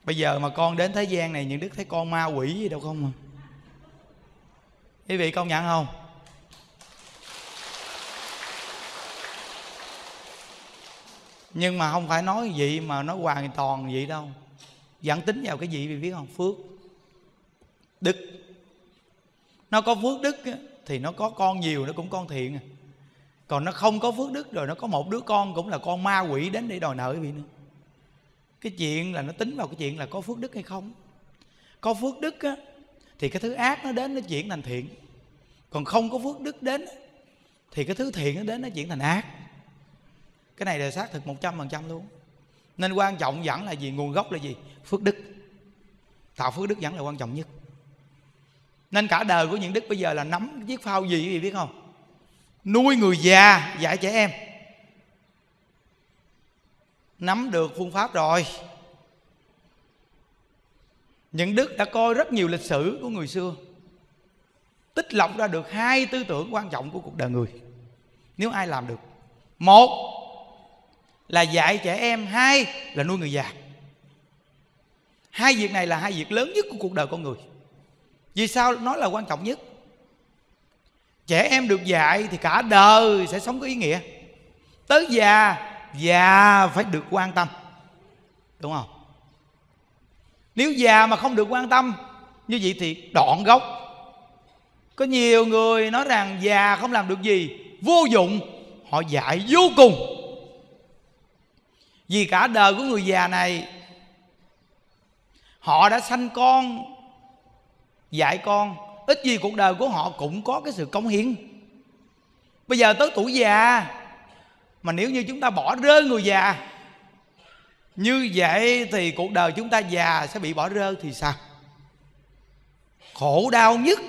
bây giờ mà con đến thế gian này, những đức thấy con ma quỷ gì đâu không à. Quý vị công nhận không? Nhưng mà không phải nói vậy mà nói hoàn toàn vậy đâu. Dẫn tính vào cái gì vì biết không? Phước. Đức. Nó có phước đức thì nó có con nhiều, nó cũng con thiện à còn nó không có phước đức rồi nó có một đứa con cũng là con ma quỷ đến để đòi nợ quý vị nữa. Cái chuyện là nó tính vào cái chuyện là có phước đức hay không? Có phước đức á, thì cái thứ ác nó đến nó chuyển thành thiện. Còn không có phước đức đến thì cái thứ thiện nó đến nó chuyển thành ác. Cái này là xác thực một trăm phần trăm luôn. Nên quan trọng vẫn là gì nguồn gốc là gì? Phước đức. Tạo phước đức vẫn là quan trọng nhất. Nên cả đời của những đức bây giờ là nắm chiếc phao gì quý vị biết không? Nuôi người già, dạy trẻ em. Nắm được phương pháp rồi. Những đức đã coi rất nhiều lịch sử của người xưa. Tích lọc ra được hai tư tưởng quan trọng của cuộc đời người. Nếu ai làm được? Một là dạy trẻ em, hai là nuôi người già. Hai việc này là hai việc lớn nhất của cuộc đời con người. Vì sao? Nói là quan trọng nhất trẻ em được dạy thì cả đời sẽ sống có ý nghĩa. Tới già già phải được quan tâm. Đúng không? Nếu già mà không được quan tâm, như vậy thì đoạn gốc. Có nhiều người nói rằng già không làm được gì, vô dụng, họ dạy vô cùng. Vì cả đời của người già này, họ đã sanh con, dạy con ít gì cuộc đời của họ cũng có cái sự công hiến. Bây giờ tới tuổi già, mà nếu như chúng ta bỏ rơi người già, như vậy thì cuộc đời chúng ta già sẽ bị bỏ rơi thì sao? Khổ đau nhất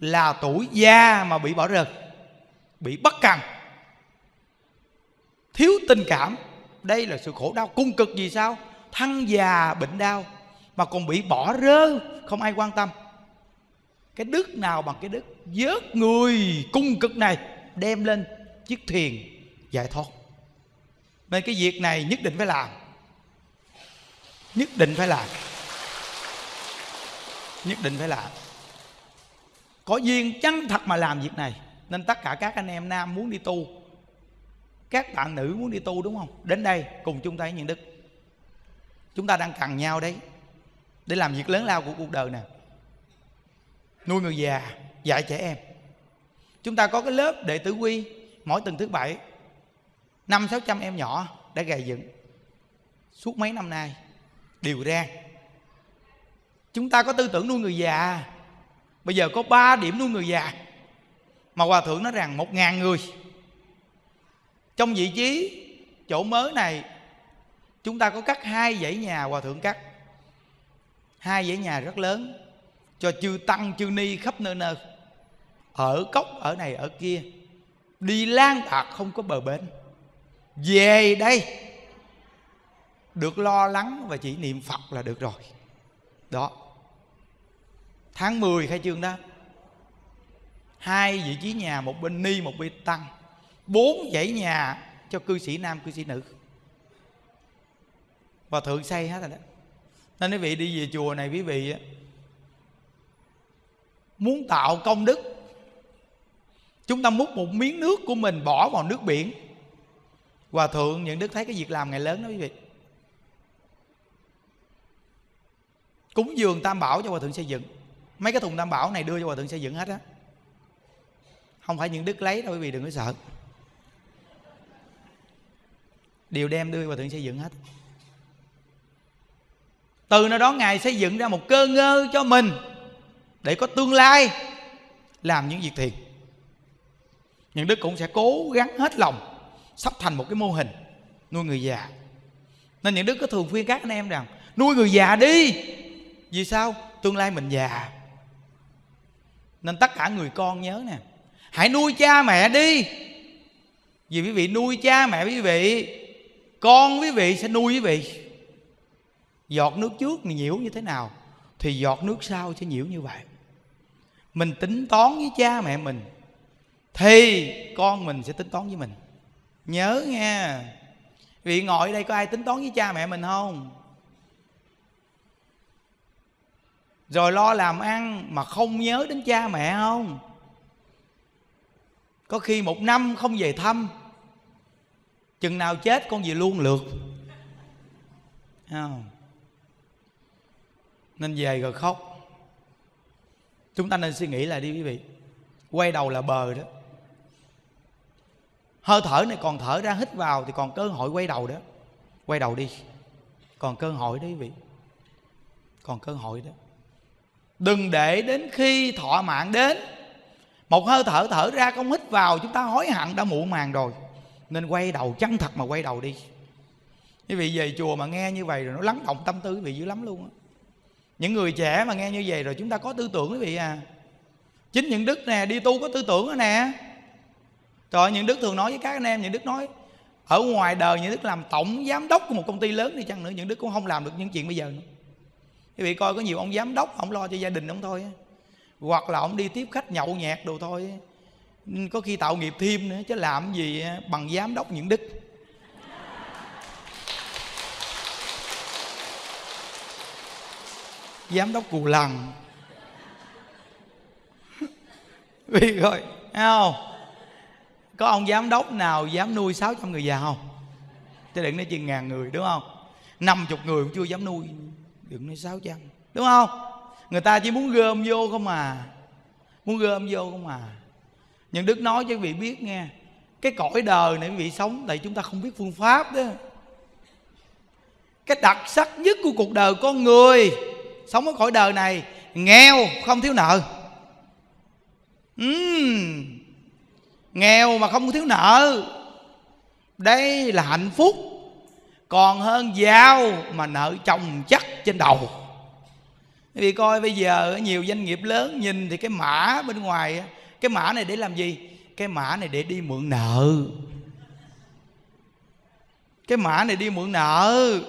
là tuổi già mà bị bỏ rơi, bị bất cần thiếu tình cảm, đây là sự khổ đau. Cung cực gì sao? Thân già, bệnh đau, mà còn bị bỏ rơi, không ai quan tâm cái đức nào bằng cái đức? Vớt người cung cực này, đem lên chiếc thuyền giải thoát. Nên cái việc này nhất định phải làm. Nhất định phải làm. Nhất định phải làm. Có duyên chân thật mà làm việc này? Nên tất cả các anh em nam muốn đi tu, các bạn nữ muốn đi tu đúng không? Đến đây cùng chung tay những đức. Chúng ta đang cần nhau đấy, để làm việc lớn lao của cuộc đời nè nuôi người già, dạy trẻ em. Chúng ta có cái lớp đệ tử quy, mỗi tuần thứ bảy, năm sáu trăm em nhỏ đã gầy dựng. Suốt mấy năm nay, đều ra. Chúng ta có tư tưởng nuôi người già. Bây giờ có ba điểm nuôi người già. Mà hòa thượng nói rằng một ngàn người. Trong vị trí chỗ mới này, chúng ta có cắt hai dãy nhà, hòa thượng cắt. Hai dãy nhà rất lớn cho chư tăng, chư ni khắp nơi nơi. Ở cốc ở này, ở kia. Đi lang bạc không có bờ bến. Về đây. Được lo lắng và chỉ niệm phật là được rồi. Đó. Tháng 10 khai trương đó. Hai vị trí nhà, một bên ni, một bên tăng. Bốn dãy nhà cho cư sĩ nam, cư sĩ nữ. Và thượng xây hết rồi đó. Nên quý vị đi về chùa này quý vị muốn tạo công đức. Chúng ta múc một miếng nước của mình bỏ vào nước biển. Hòa thượng những đức thấy cái việc làm ngày lớn đó quý vị. Cúng dường tam bảo cho hòa thượng xây dựng. Mấy cái thùng tam bảo này đưa cho hòa thượng xây dựng hết á. Không phải những đức lấy đâu quý vị, đừng có sợ. Đều đem đưa hòa thượng xây dựng hết. Từ nơi đó ngài xây dựng ra một cơ ngơ cho mình để có tương lai, làm những việc thiện. Những đức cũng sẽ cố gắng hết lòng sắp thành một cái mô hình nuôi người già. Nên những đức có thường khuyên các anh em rằng, nuôi người già đi. Vì sao? Tương lai mình già. Nên tất cả người con nhớ nè, hãy nuôi cha mẹ đi. Vì quý vị nuôi cha mẹ quý vị, con quý vị sẽ nuôi quý vị. Giọt nước trước nhiễu như thế nào, thì giọt nước sau sẽ nhiễu như vậy mình tính toán với cha mẹ mình, thì con mình sẽ tính toán với mình. Nhớ nghe vị ngồi ở đây có ai tính toán với cha mẹ mình không? Rồi lo làm ăn mà không nhớ đến cha mẹ không? Có khi một năm không về thăm, chừng nào chết con về luôn lượt. Không? Nên về rồi khóc chúng ta nên suy nghĩ lại đi quý vị. Quay đầu là bờ đó. Hơi thở này còn thở ra hít vào thì còn cơ hội quay đầu đó. Quay đầu đi. Còn cơ hội đó quý vị. Còn cơ hội đó. Đừng để đến khi thọ mạng đến. Một hơi thở thở ra không hít vào, chúng ta hối hận đã muộn màng rồi. Nên quay đầu, chân thật mà quay đầu đi. Quý vị về chùa mà nghe như vậy rồi nó lắng động tâm tư quý vị dữ lắm luôn á những người trẻ mà nghe như vậy rồi chúng ta có tư tưởng quý vị à. Chính những đức nè, đi tu có tư tưởng đó nè. Trời những đức thường nói với các anh em, những đức nói, ở ngoài đời những đức làm tổng giám đốc của một công ty lớn đi chăng nữa, những đức cũng không làm được những chuyện bây giờ nữa. Quý vị coi có nhiều ông giám đốc ông lo cho gia đình ông thôi hoặc là ông đi tiếp khách nhậu nhẹt đồ thôi có khi tạo nghiệp thêm nữa, chứ làm gì bằng giám đốc những đức. Giám đốc cù lần vì rồi, thấy không? Có ông giám đốc nào dám nuôi 600 người già không? Chứ đừng nói chừng ngàn người đúng không? 50 người cũng chưa dám nuôi. Đừng nói 600 đúng không? Người ta chỉ muốn gom vô không mà muốn gom vô không mà nhưng đức nói cho quý vị biết nghe cái cõi đời này quý vị sống tại chúng ta không biết phương pháp đó. Cái đặc sắc nhất của cuộc đời con người sống ở cõi đời này nghèo không thiếu nợ. Uhm, nghèo mà không thiếu nợ. Đây là hạnh phúc. Còn hơn giàu mà nợ chồng chắc trên đầu. Vì coi bây giờ nhiều doanh nghiệp lớn nhìn thì cái mã bên ngoài cái mã này để làm gì? Cái mã này để đi mượn nợ. Cái mã này đi mượn nợ.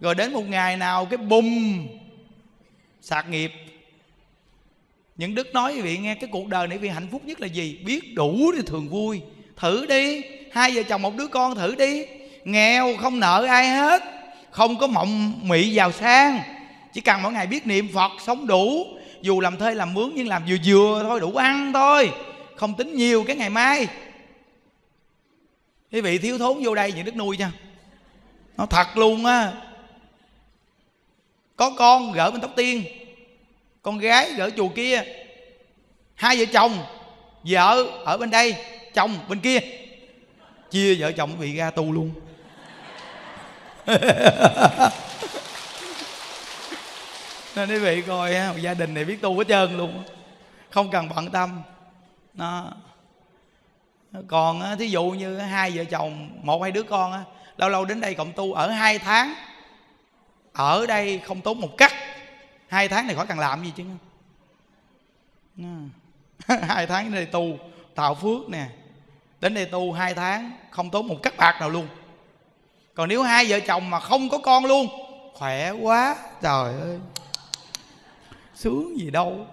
Rồi đến một ngày nào cái bùng sạc nghiệp. Những đức nói quý vị nghe cái cuộc đời này vị hạnh phúc nhất là gì? Biết đủ thì thường vui. Thử đi. Hai vợ chồng một đứa con thử đi. Nghèo không nợ ai hết. Không có mộng mị giàu sang. Chỉ cần mỗi ngày biết niệm phật sống đủ. Dù làm thuê làm mướn nhưng làm vừa vừa thôi, đủ ăn thôi. Không tính nhiều cái ngày mai. Quý vị thiếu thốn vô đây những đức nuôi nha nó thật luôn á có con gỡ bên tóc tiên con gái gỡ chùa kia. Hai vợ chồng vợ ở bên đây chồng bên kia. Chia vợ chồng bị ra tu luôn. Nên quý vị coi ha, gia đình này biết tu hết trơn luôn. Không cần bận tâm. Nó còn thí dụ như hai vợ chồng một hai đứa con lâu lâu đến đây cộng tu ở hai tháng ở đây không tốn một cắt. Hai tháng này khỏi cần làm gì chứ. Hai tháng đến đây tu, tạo phước nè. Đến đây tu hai tháng, không tốn một cắt bạc nào luôn. Còn nếu hai vợ chồng mà không có con luôn, khỏe quá, trời ơi. Sướng gì đâu.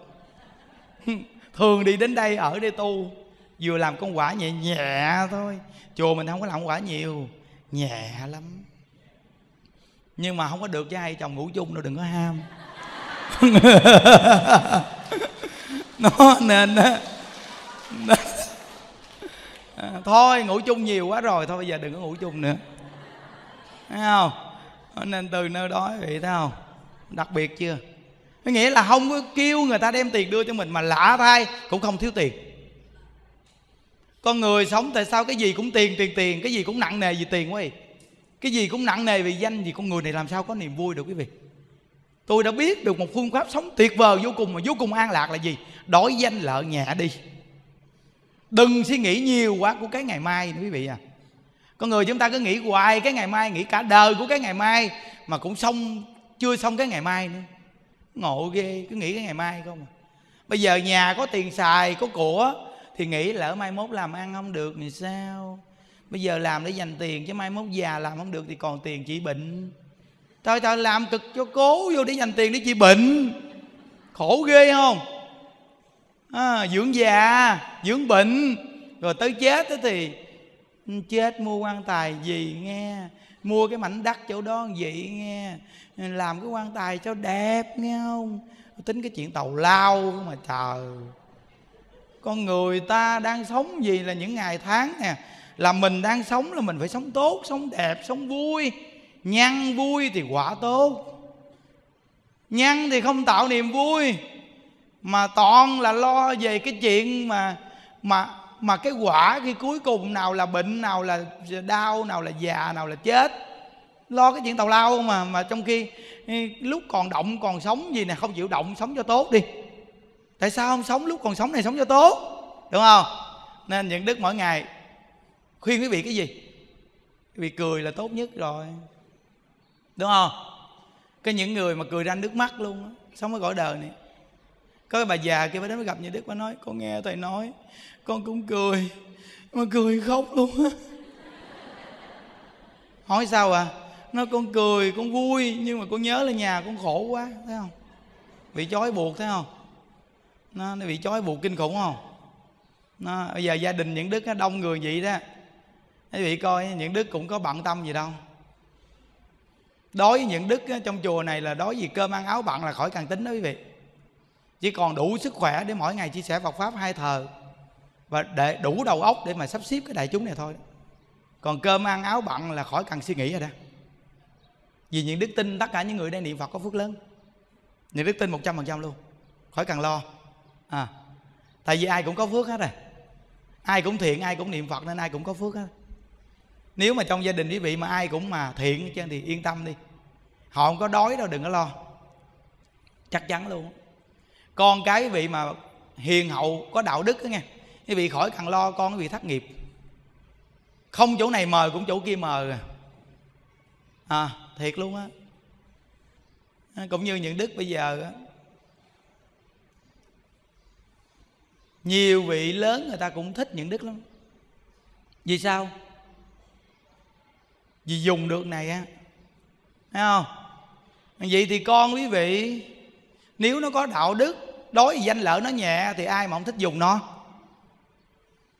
Thường đi đến đây ở đây tu, vừa làm công quả nhẹ nhẹ thôi. Chùa mình không có làm quả nhiều, nhẹ lắm nhưng mà không có được với hai chồng ngủ chung đâu đừng có ham. Nó nên à, thôi ngủ chung nhiều quá rồi thôi bây giờ đừng có ngủ chung nữa. Thấy không? Nên từ nơi đó vậy thấy không? Đặc biệt chưa? Có nghĩa là không có kêu người ta đem tiền đưa cho mình mà lạ thay cũng không thiếu tiền. Con người sống tại sao cái gì cũng tiền tiền tiền cái gì cũng nặng nề vì tiền quá vậy? Cái gì cũng nặng nề vì danh vì con người này làm sao có niềm vui được quý vị? Tôi đã biết được một phương pháp sống tuyệt vời, vô cùng mà vô cùng an lạc là gì? Đổi danh lợi nhẹ đi. Đừng suy nghĩ nhiều quá của cái ngày mai quý vị à. Con người chúng ta cứ nghĩ hoài cái ngày mai, nghĩ cả đời của cái ngày mai, mà cũng xong, chưa xong cái ngày mai nữa. Ngộ ghê, cứ nghĩ cái ngày mai không à. Bây giờ nhà có tiền xài, có của, thì nghĩ lỡ mai mốt làm ăn không được thì sao? Bây giờ làm để dành tiền chứ mai mốt già làm không được thì còn tiền trị bệnh. Thôi thôi làm cực cho cố vô để dành tiền để trị bệnh. Khổ ghê không? À, dưỡng già dưỡng bệnh. Rồi tới chết đó thì ừ, chết mua quan tài gì nghe. Mua cái mảnh đất chỗ đó gì nghe. Ừ, làm cái quan tài cho đẹp nghe không? Tính cái chuyện tàu lao mà trời. Con người ta đang sống gì là những ngày tháng nè là mình đang sống là mình phải sống tốt, sống đẹp, sống vui. Nhăn vui thì quả tốt. Nhăn thì không tạo niềm vui. Mà toàn là lo về cái chuyện mà mà mà cái quả khi cuối cùng nào là bệnh, nào là đau, nào là già, nào là chết. Lo cái chuyện tàu lao mà mà trong khi ừ, lúc còn động, còn sống gì nè, không chịu động, sống cho tốt đi. Tại sao không sống? Lúc còn sống này sống cho tốt. Đúng không? Nên những đức mỗi ngày khuyên quý vị cái gì? Quý vị cười là tốt nhất rồi. Đúng không? Cái những người mà cười ra nước mắt luôn đó, sống ở cõi đời này. Có cái bà già kia mới đến mới gặp như đức mới nói con nghe thầy nói con cũng cười mà cười khóc luôn á. Hỏi sao à? Nó con cười con vui nhưng mà con nhớ là nhà con khổ quá thấy không? Bị chói buộc thấy không? Nó, nó bị chói buộc kinh khủng không? Nó, bây giờ gia đình những đức nó đông người vậy đó quý vị coi, những đức cũng có bận tâm gì đâu. Đối với những đức trong chùa này là đối với cơm ăn áo bận là khỏi cần tính đó quý vị. Chỉ còn đủ sức khỏe để mỗi ngày chia sẻ Phật pháp hai thờ và để đủ đầu óc để mà sắp xếp cái đại chúng này thôi. Còn cơm ăn áo bận là khỏi cần suy nghĩ rồi đó. Vì những đức tin tất cả những người đang niệm Phật có phước lớn. Những đức tin một trăm phần trăm luôn. Khỏi cần lo. À tại vì ai cũng có phước hết rồi. Ai cũng thiện, ai cũng niệm phật nên ai cũng có phước hết nếu mà trong gia đình quý vị mà ai cũng mà thiện chứ thì yên tâm đi. Họ không có đói đâu đừng có lo. Chắc chắn luôn. Con cái quý vị mà hiền hậu có đạo đức đó nghe quý vị khỏi cần lo con quý vị thất nghiệp. Không chỗ này mời cũng chỗ kia mời à, à thiệt luôn á. À, cũng như những đức bây giờ á. Nhiều vị lớn người ta cũng thích những đức lắm. Vì sao? Vì dùng được này á. Thấy không? Vậy thì con quý vị, nếu nó có đạo đức, đối với danh lợi nó nhẹ thì ai mà không thích dùng nó?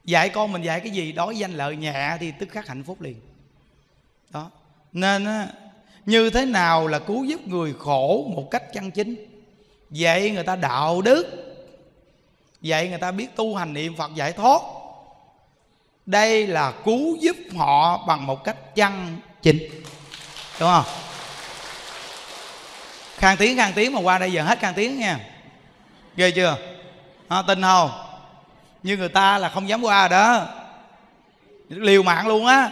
Dạy con mình dạy cái gì, đối với danh lợi nhẹ thì tức khắc hạnh phúc liền. Đó. Nên á, như thế nào là cứu giúp người khổ một cách chân chính? Dạy người ta đạo đức, dạy người ta biết tu hành niệm phật giải thoát đây là cứu giúp họ bằng một cách chân chính đúng không? Khang tiếng khang tiếng mà qua đây giờ hết khang tiếng nha. Ghê chưa? À, tin không? Như người ta là không dám qua đó. Liều mạng luôn á.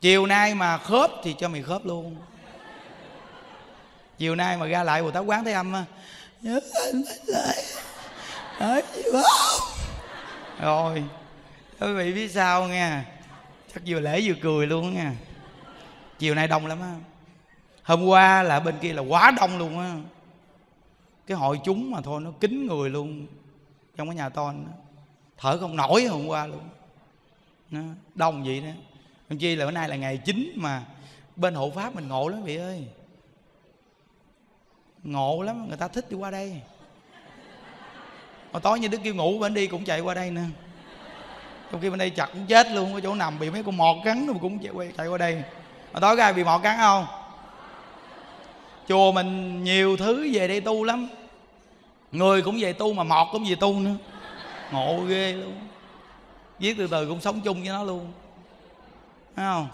Chiều nay mà khớp thì cho mày khớp luôn. Chiều nay mà ra lại bồ tát quán thế âm nhớ anh lại. Rồi quý vị, biết sao nghe? chắc vừa lễ vừa cười luôn nha chiều nay đông lắm á. Hôm qua là bên kia là quá đông luôn á. Cái hội chúng mà thôi, nó kín người luôn. Trong cái nhà to đó. thở không nổi hôm qua luôn. Nó đông vậy đó. Còn chi là bữa nay là ngày chính mà. Bên hộ pháp mình ngộ lắm, vị ơi. Ngộ lắm, người ta thích đi qua đây. Hồi tối như đứa kêu ngủ, bên đi cũng chạy qua đây nè trong khi bên đây chặt cũng chết luôn có chỗ nằm bị mấy con mọt cắn mà cũng chạy, chạy qua đây. Mà tối gai bị mọt cắn không? Chùa mình nhiều thứ về đây tu lắm. Người cũng về tu mà mọt cũng về tu nữa. Ngộ ghê luôn. Viết từ từ cũng sống chung với nó luôn. Thấy không?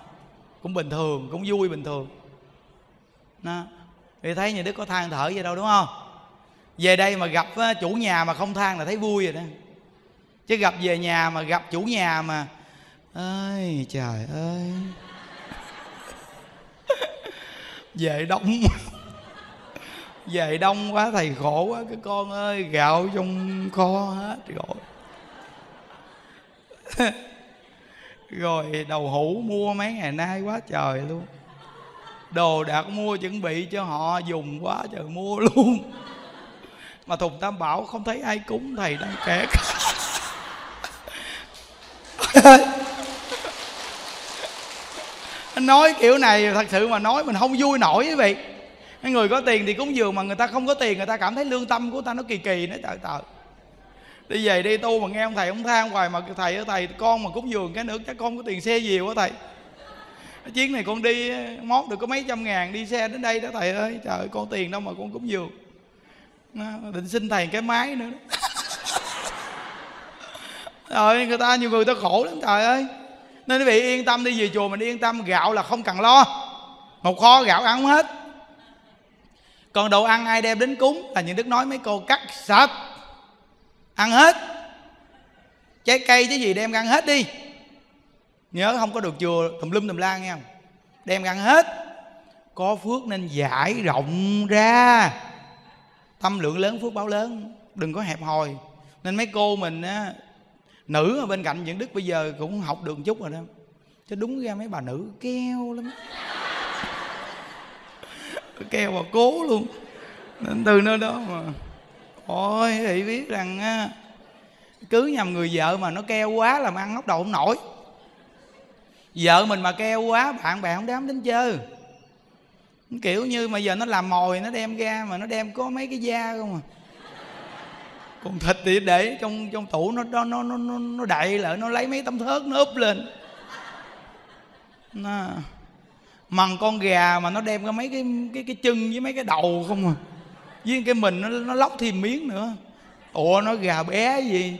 Cũng bình thường cũng vui bình thường. Đó. Thì thấy nhà đức có than thở gì đâu đúng không? Về đây mà gặp chủ nhà mà không than là thấy vui rồi đó chứ gặp về nhà mà gặp chủ nhà mà. Ơi, trời ơi. Về đông. Về đông quá, thầy khổ quá. Cái con ơi, gạo trong kho hết rồi. Rồi đầu hũ mua mấy ngày nay quá trời luôn. Đồ đạc mua chuẩn bị cho họ, dùng quá trời mua luôn. Mà thùng tam bảo không thấy ai cúng thầy đang kẹt nói kiểu này, thật sự mà nói mình không vui nổi quý vị. Cái người có tiền thì cúng dường mà người ta không có tiền, người ta cảm thấy lương tâm của ta nó kỳ kỳ nữa trời trời đi về đi, tu mà nghe ông thầy ông than hoài mà thầy ơi, thầy, con mà cúng dường cái nữa chắc con có tiền xe nhiều quá thầy. Chuyến này con đi mót được có mấy trăm ngàn đi xe đến đây đó thầy ơi. Trời ơi, con tiền đâu mà con cúng dường. Định xin thầy cái máy nữa đó rồi người ta nhiều người ta khổ lắm, trời ơi. Nên quý vị yên tâm đi, về chùa mình yên tâm, gạo là không cần lo. Một kho gạo ăn không hết. Còn đồ ăn ai đem đến cúng là những đức nói mấy cô cắt sạch ăn hết. Trái cây cái gì đem ăn hết đi. Nhớ không có được chùa tùm lum tùm la nghe không? Đem ăn hết. Có phước nên giải rộng ra. Tâm lượng lớn, phước báo lớn. Đừng có hẹp hòi. Nên mấy cô mình á nữ ở bên cạnh những đức bây giờ cũng học được chút rồi đó. Chứ đúng ra mấy bà nữ keo lắm. Keo và cố luôn. Nên từ nơi đó mà. Ôi, thì biết rằng á, cứ nhầm người vợ mà nó keo quá làm ăn ngóc đầu không nổi. Vợ mình mà keo quá, bạn bè không dám đến chơi kiểu như mà giờ nó làm mồi, nó đem ra mà nó đem có mấy cái da không à còn thịt thì để trong trong tủ nó nó nó nó nó đậy lại nó lấy mấy tấm thớt nó úp lên. Nó mần con gà mà nó đem ra mấy cái cái cái chân với mấy cái đầu không à. Với cái mình nó nó lóc thêm miếng nữa. Ủa nó gà bé gì?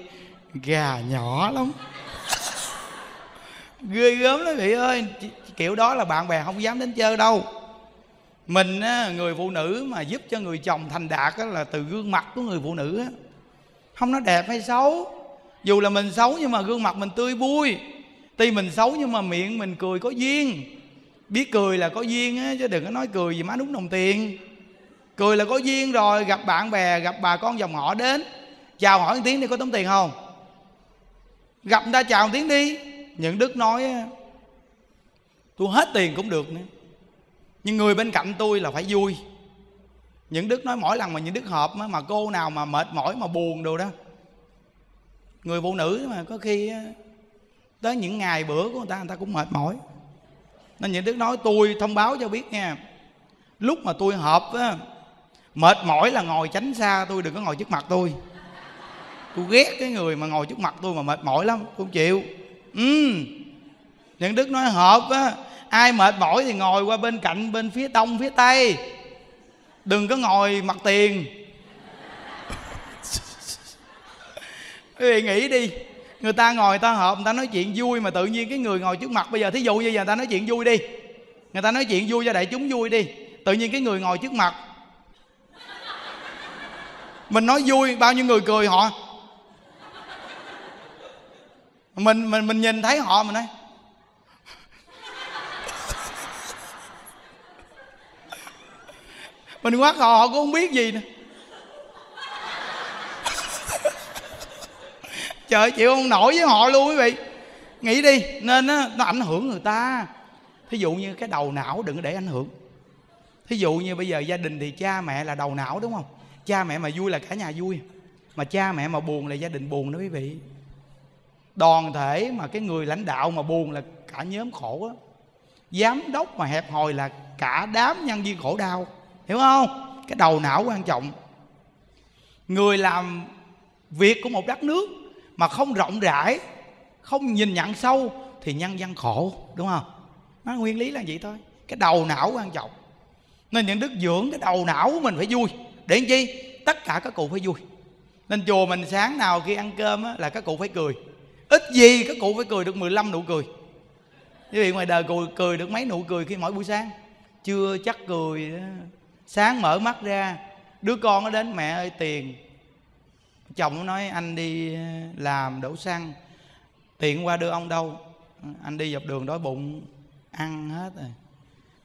Gà nhỏ lắm. Ghê gớm lắm vị ơi. Kiểu đó là bạn bè không dám đến chơi đâu. Mình á, người phụ nữ mà giúp cho người chồng thành đạt á, là từ gương mặt của người phụ nữ á không nó đẹp hay xấu. Dù là mình xấu nhưng mà gương mặt mình tươi vui. Tuy mình xấu nhưng mà miệng mình cười có duyên. Biết cười là có duyên á, chứ đừng có nói cười gì má đúng đồng tiền. Cười là có duyên rồi gặp bạn bè gặp bà con dòng họ đến. Chào hỏi một tiếng đi có tống tiền không? Gặp người ta chào một tiếng đi. Những đức nói tôi hết tiền cũng được nữa. Nhưng người bên cạnh tôi là phải vui những đức nói mỗi lần mà những đức họp mà cô nào mà mệt mỏi mà buồn đồ đó. Người phụ nữ mà có khi tới những ngày bữa của người ta người ta cũng mệt mỏi. Nên những đức nói, tôi thông báo cho biết nha, lúc mà tôi họp á, mệt mỏi là ngồi tránh xa tôi, đừng có ngồi trước mặt tôi. Tôi ghét cái người mà ngồi trước mặt tôi mà mệt mỏi lắm tôi không chịu. Ừ những đức nói họp á, ai mệt mỏi thì ngồi qua bên cạnh, bên phía đông, phía tây đừng có ngồi mặt tiền. Quý vị nghĩ đi, người ta ngồi người ta hợp, người ta nói chuyện vui mà tự nhiên cái người ngồi trước mặt, bây giờ thí dụ như giờ người ta nói chuyện vui đi. Người ta nói chuyện vui cho đại chúng vui đi, tự nhiên cái người ngồi trước mặt. Mình nói vui, bao nhiêu người cười họ? Mình mình mình nhìn thấy họ, mình nói mình quát họ họ cũng không biết gì nữa trời chịu không nổi với họ luôn quý vị. Nghĩ đi nên nó, nó ảnh hưởng người ta. Thí dụ như cái đầu não đừng để ảnh hưởng. Thí dụ như bây giờ gia đình thì cha mẹ là đầu não đúng không? Cha mẹ mà vui là cả nhà vui. Mà cha mẹ mà buồn là gia đình buồn đó quý vị. Đoàn thể mà cái người lãnh đạo mà buồn là cả nhóm khổ đó giám đốc mà hẹp hòi là cả đám nhân viên khổ đau hiểu không? Cái đầu não quan trọng. Người làm việc của một đất nước mà không rộng rãi không nhìn nhận sâu thì nhân dân khổ đúng không? Nó nguyên lý là vậy thôi. Cái đầu não quan trọng. Nên những đức dưỡng cái đầu não của mình phải vui. Để làm chi? Tất cả các cụ phải vui. Nên chùa mình sáng nào khi ăn cơm á, là các cụ phải cười. Ít gì các cụ phải cười được 15 nụ cười. Quý vị ngoài đời cười, cười được mấy nụ cười khi mỗi buổi sáng. Chưa chắc cười đó sáng mở mắt ra, đứa con nó đến, mẹ ơi, tiền. Chồng nó nói, anh đi ờ, làm đổ xăng. Tiền qua đưa ông đâu. Anh đi dọc đường đói bụng, ăn hết rồi.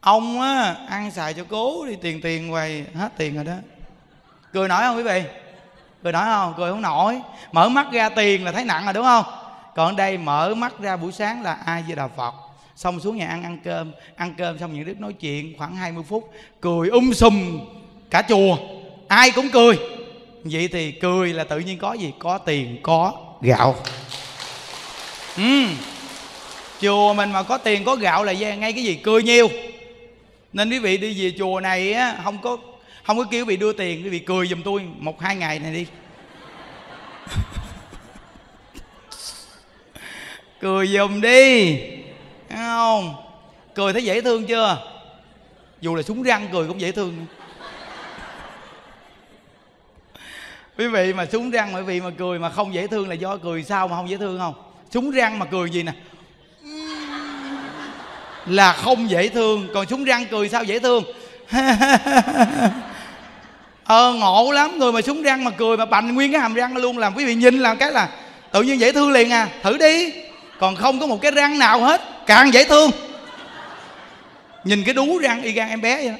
Ông á, ăn xài cho cố đi, tiền tiền hoài, hết tiền rồi đó. Cười nổi không quý vị? Cười nổi không? Cười không nổi. Mở mắt ra tiền là thấy nặng rồi, đúng không? Còn đây mở mắt ra buổi sáng là ai với đà phật xong xuống nhà ăn ăn cơm ăn cơm xong những đức nói chuyện khoảng 20 phút, cười um sùm cả chùa. Ai cũng cười. Vậy thì cười là tự nhiên có gì? Có tiền, có gạo. Ừ. chùa mình mà có tiền, có gạo là ngay cái gì? Cười nhiều. Nên quý vị đi về chùa này á, không có không có kêu quý vị đưa tiền, quý vị cười giùm tôi một hai ngày này đi. Cười giùm đi. Thấy không. Cười thấy dễ thương chưa? Dù là súng răng cười cũng dễ thương. Quý vị mà súng răng quý vị mà cười mà không dễ thương là do cười sao mà không dễ thương không? Súng răng mà cười gì nè? Là không dễ thương. Còn súng răng cười sao dễ thương? Ờ ngộ lắm. Người mà súng răng mà cười mà bành nguyên cái hàm răng luôn làm quý vị nhìn làm cái là tự nhiên dễ thương liền à. Thử đi. Còn không có một cái răng nào hết càng dễ thương. Nhìn cái đú răng y gan em bé vậy đó.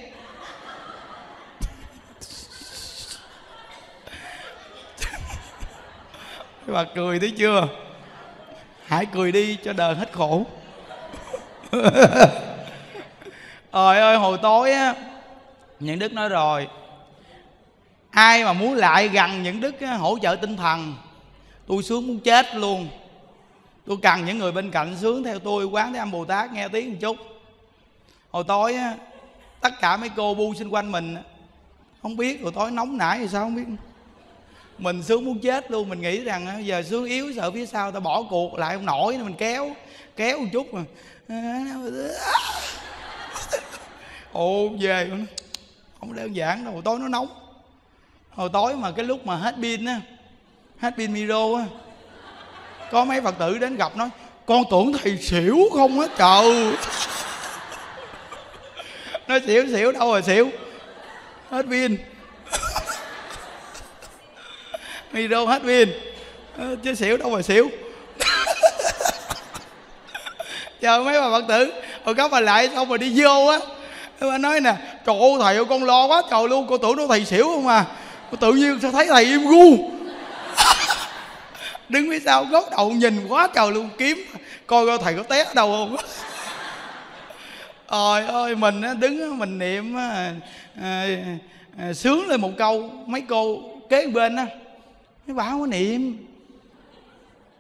Bà cười thấy chưa? Hãy cười đi cho đời hết khổ. Trời ơi hồi tối á những đức nói rồi ai mà muốn lại gần những đức á, hỗ trợ tinh thần. Tôi sướng muốn chết luôn tôi cần những người bên cạnh sướng theo tôi, quán thế âm bồ tát, nghe tiếng một chút. Hồi tối á, tất cả mấy cô bu xung quanh mình không biết, hồi tối nóng nảy thì sao không biết. Mình sướng muốn chết luôn, mình nghĩ rằng giờ sướng yếu, sợ phía sau ta bỏ cuộc, lại không nổi nên mình kéo kéo một chút mà. Ồ về không đơn giản đâu, hồi tối nó nóng. Hồi tối mà cái lúc mà hết pin á, hết pin micro á có mấy phật tử đến gặp nói, con tưởng thầy xỉu không á, trời. Nó xỉu xỉu, đâu rồi xỉu? Hết pin. Micro hết pin? Ờ, chứ xỉu, đâu mà xỉu? Chờ mấy bà phật tử rồi các bà lại xong rồi đi vô á. Bà nói nè, trời ơi, thầy ơi, con lo quá trời luôn con tưởng nó thầy xỉu không à. Tự nhiên sao thấy thầy im gu đứng phía sau gót đầu nhìn quá trời luôn kiếm. Coi coi thầy có té đâu không? Trời ơi mình đứng mình niệm à, à, à, sướng lên một câu mấy cô kế bên á mấy bà không có niệm.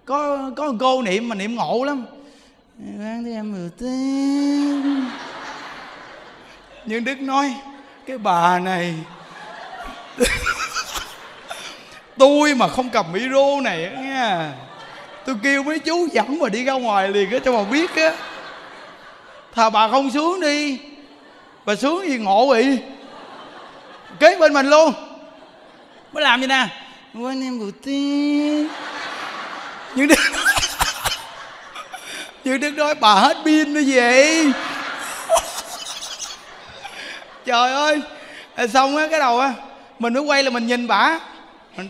Có có một cô niệm mà niệm ngộ lắm. Quán thế em vừa tên Nhưng Đức nói Cái bà này Tôi mà không cầm micro này á nha. Tôi kêu mấy chú dẫn mà đi ra ngoài liền á, Cho mà biết á. Thà bà không sướng đi. Bà sướng gì ngộ vậy? Kế bên mình luôn. Mới làm gì nè? Quên em buổi tiên Nhưng Đức như đức nói bà hết pin nữa vậy? Trời ơi. Xong á, cái đầu á, mình mới quay là mình nhìn bà mình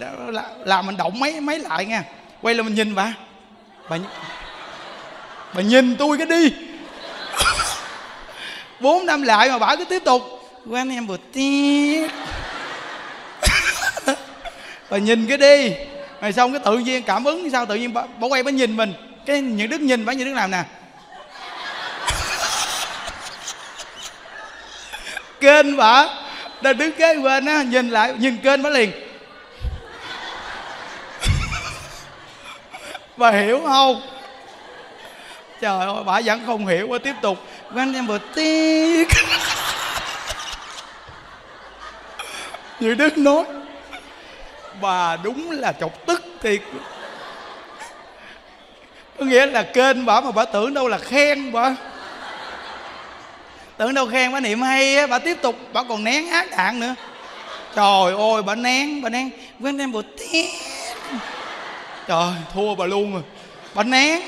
làm mình động mấy mấy lại nha quay là mình nhìn bà. Bà bà nhìn tôi cái đi. Bốn năm lại mà bà cứ tiếp tục. Quen em vừa tiếc bà nhìn cái đi. Rồi xong cái tự nhiên cảm ứng sao? Tự nhiên bà, bà quay bà nhìn mình. Cái những đức nhìn bà như đức làm nè. Kênh bà. Đang đứng kế bên á nhìn lại nhìn kênh bà liền. Bà hiểu không? Trời ơi, bà vẫn không hiểu quá, tiếp tục. Anh em vừa tiếc. Như đức nói, bà đúng là chọc tức thiệt. Có nghĩa là kênh bà mà bà tưởng đâu là khen bà. Tưởng đâu khen, bà niệm hay á, bà tiếp tục, bà còn nén ác đạn nữa. Trời ơi, bà nén bà nén. Quên em vừa tiếc trời, thua bà luôn rồi. Bà nén.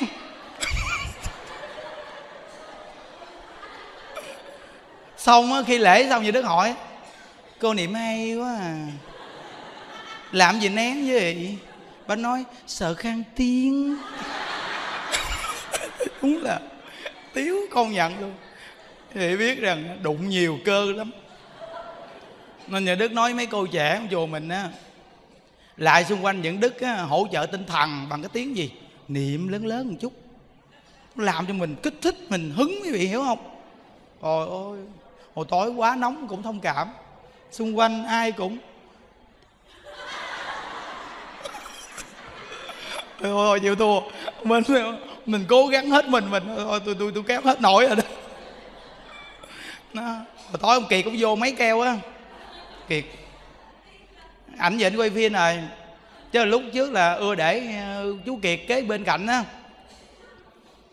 Xong á, khi lễ xong như đức hỏi, cô niệm hay quá à. Làm gì nén với vậy? Bà nói, sợ khang tiếng. Đúng là tiếu công nhận luôn. Thì biết rằng đụng nhiều cơ lắm. Nên nhà đức nói mấy cô trẻ trong chùa mình á lại xung quanh những đức á, hỗ trợ tinh thần bằng cái tiếng gì? Niệm lớn lớn một chút. Làm cho mình kích thích mình hứng quý vị hiểu không? Trời ơi hồi tối quá nóng cũng thông cảm. Xung quanh ai cũng. Thôi thôi chịu thua. Mình mình cố gắng hết mình mình thôi tôi tôi tôi kéo hết nổi rồi đó. Nó hồi tối ông kiệt cũng vô mấy keo á. Kiệt ảnh về ảnh quay phim rồi. Chứ lúc trước là ưa để ờ, chú kiệt kế bên cạnh á.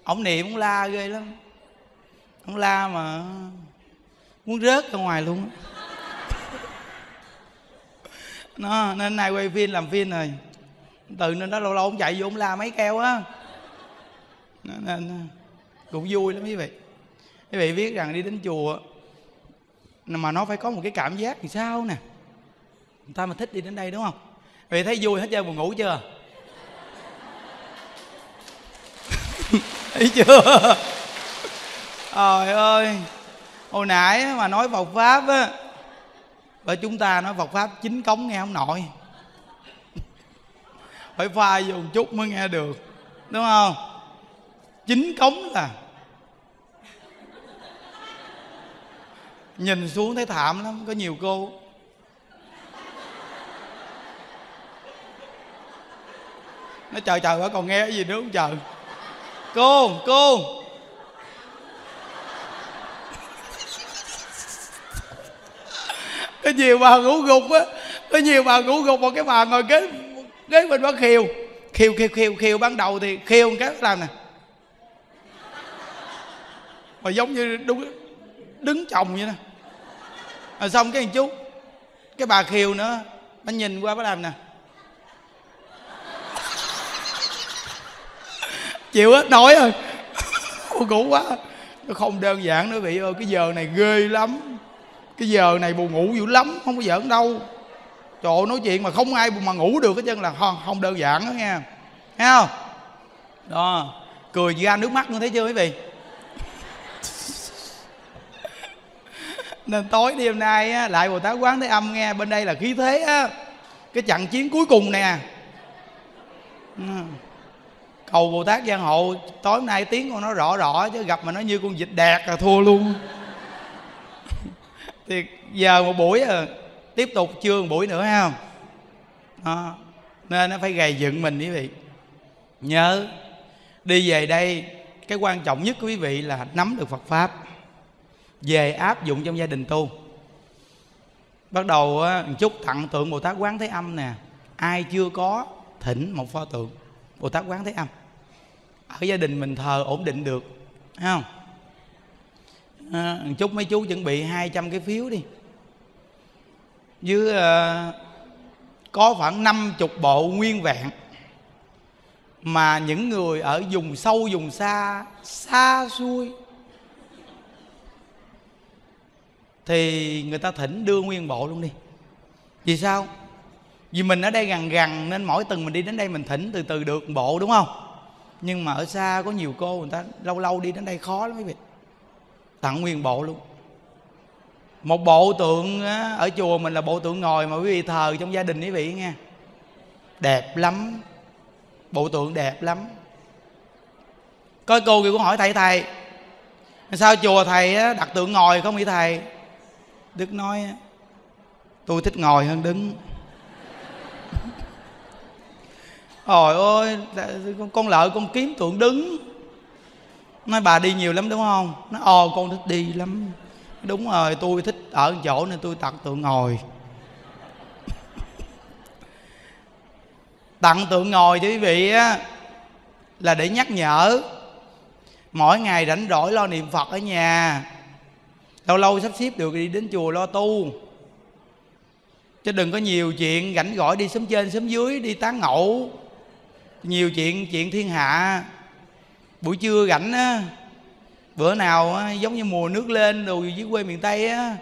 Ông niệm, ông la ghê lắm. Ông la mà muốn rớt ra ngoài luôn nó, nên nay quay phim, làm phim rồi. Từ nên đó lâu lâu ông chạy vô ông la mấy keo á. Nên cũng vui lắm quý vị. Quý vị biết rằng đi đến chùa, mà nó phải có một cái cảm giác thì sao nè? Ta mà thích đi đến đây đúng không? Vì thấy vui hết trơn, buồn ngủ chưa? Thấy chưa? Trời ơi, hồi nãy mà nói Phật pháp á và chúng ta nói Phật pháp chính cống nghe không nổi. Phải pha vô một chút mới nghe được, đúng không? Chính cống là nhìn xuống thấy thảm lắm, có nhiều cô nó chờ chờ bà còn nghe cái gì nữa không chờ cô cô có nhiều bà ngủ gục á, có nhiều bà ngủ gục một cái bà ngồi kế kế bên bà khiều khiều khiều khiều khiều ban đầu thì khiều cái làm nè. Mà giống như đúng, đứng chồng vậy nè. Rồi xong cái một chút. Cái bà khiều nữa nó nhìn qua, bà làm nè. Chịu hết nói rồi. Cô ngủ quá. Nó không đơn giản nữa vị ơi. Cái giờ này ghê lắm. Cái giờ này buồn ngủ dữ lắm không có giỡn đâu. Trời ơi, nói chuyện mà không ai mà ngủ được hết trơn là không, không đơn giản đó nha, thấy không? Đó. Cười ra nước mắt nữa thấy chưa quý vị? Nên tối đêm nay á, lại bồ tát quán thế âm nghe bên đây là khí thế á. Cái trận chiến cuối cùng nè. Ừ cầu bồ tát giang hộ tối nay tiếng con nó rõ rõ chứ gặp mà nó như con vịt đẹp là thua luôn. Thì giờ một buổi à, tiếp tục chưa một buổi nữa hay không? Đó. nên nó phải gầy dựng mình quý vị. Nhớ đi về đây cái quan trọng nhất của quý vị là nắm được phật pháp về áp dụng trong gia đình tu. Bắt đầu á, một chút tặng tượng bồ tát quán thế âm nè ai chưa có thỉnh một pho tượng bồ tát quán thế âm. Ở gia đình mình thờ ổn định được thấy không? À, chúc chút mấy chú chuẩn bị 200 cái phiếu đi. Với à, có khoảng năm chục bộ nguyên vẹn mà những người ở vùng sâu vùng xa xa xôi thì người ta thỉnh đưa nguyên bộ luôn đi. Vì sao? Vì mình ở đây gần gần nên mỗi tuần mình đi đến đây mình thỉnh từ từ được bộ, đúng không? Nhưng mà ở xa có nhiều cô người ta lâu lâu đi đến đây khó lắm quý vị. Tặng nguyên bộ luôn. Một bộ tượng ở chùa mình là bộ tượng ngồi mà quý vị thờ trong gia đình quý vị nghe. Đẹp lắm. Bộ tượng đẹp lắm. Có cô kia cũng hỏi thầy thầy, sao chùa thầy đặt tượng ngồi không vậy thầy? Đức nói tôi thích ngồi hơn đứng. Trời ơi Con lợi con kiếm tượng đứng. Nói bà đi nhiều lắm đúng không? Nói ồ con thích đi lắm. Đúng rồi, tôi thích ở chỗ nên tôi tặng tượng ngồi. Tặng tượng ngồi cho quý vị á, Là để nhắc nhở. Mỗi ngày rảnh rỗi lo niệm Phật ở nhà. Lâu lâu sắp xếp được đi đến chùa lo tu. Chứ đừng có nhiều chuyện rảnh rỗi đi sớm trên sớm dưới, Đi tán ngẫu nhiều chuyện chuyện thiên hạ. Buổi trưa rảnh á bữa nào á, giống như mùa nước lên đồ dưới quê miền tây á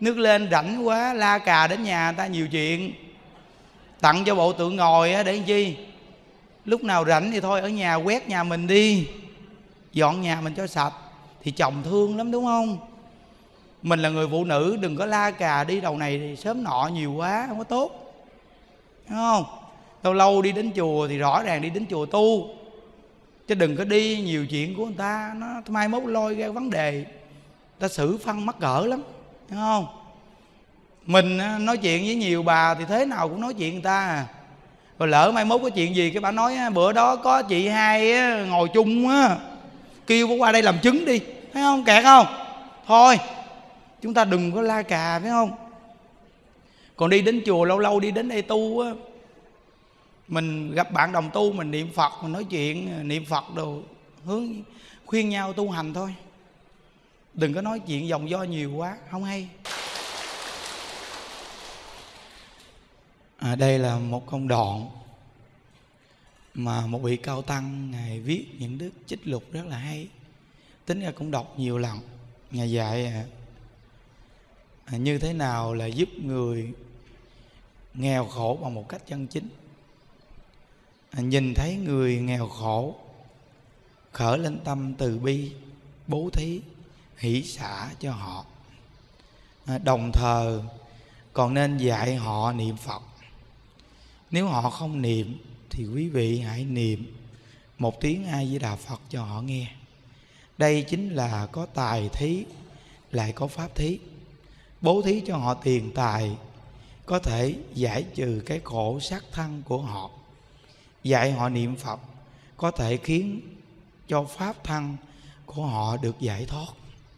nước lên rảnh quá la cà đến nhà ta nhiều chuyện. Tặng cho bộ tượng ngồi á để làm chi? Lúc nào rảnh thì thôi ở nhà quét nhà mình đi. Dọn nhà mình cho sạch. Thì chồng thương lắm đúng không? Mình là người phụ nữ đừng có la cà đi đầu này thì sớm nọ nhiều quá không có tốt. Đúng không? Lâu lâu đi đến chùa thì rõ ràng đi đến chùa tu. Chứ đừng có đi nhiều chuyện của người ta, nó mai mốt lôi ra vấn đề. Ta xử phân mắc cỡ lắm đúng không? Mình nói chuyện với nhiều bà thì thế nào cũng nói chuyện người ta à. Rồi lỡ mai mốt có chuyện gì, cái bà nói bữa đó có chị hai ngồi chung, á, kêu bà qua đây làm chứng đi, thấy không? Kẹt không? Thôi, chúng ta đừng có la cà phải không? Còn đi đến chùa, lâu lâu đi đến đây tu, á mình gặp bạn đồng tu mình niệm phật mình nói chuyện niệm phật đồ hướng khuyên nhau tu hành thôi. Đừng có nói chuyện dòng do nhiều quá không hay. À, đây là một công đoạn mà một vị cao tăng ngài viết những đức chích lục rất là hay. Tính ra cũng đọc nhiều lần. Ngài dạy à, à, như thế nào là giúp người nghèo khổ bằng một cách chân chính nhìn thấy người nghèo khổ khởi lên tâm từ bi, bố thí, hỷ xả cho họ. À, đồng thời còn nên dạy họ niệm phật. Nếu họ không niệm, thì quý vị hãy niệm một tiếng a di đà phật cho họ nghe. Đây chính là có tài thí, lại có pháp thí. Bố thí cho họ tiền tài, có thể giải trừ cái khổ sát thân của họ dạy họ niệm phật có thể khiến cho pháp thân của họ được giải thoát.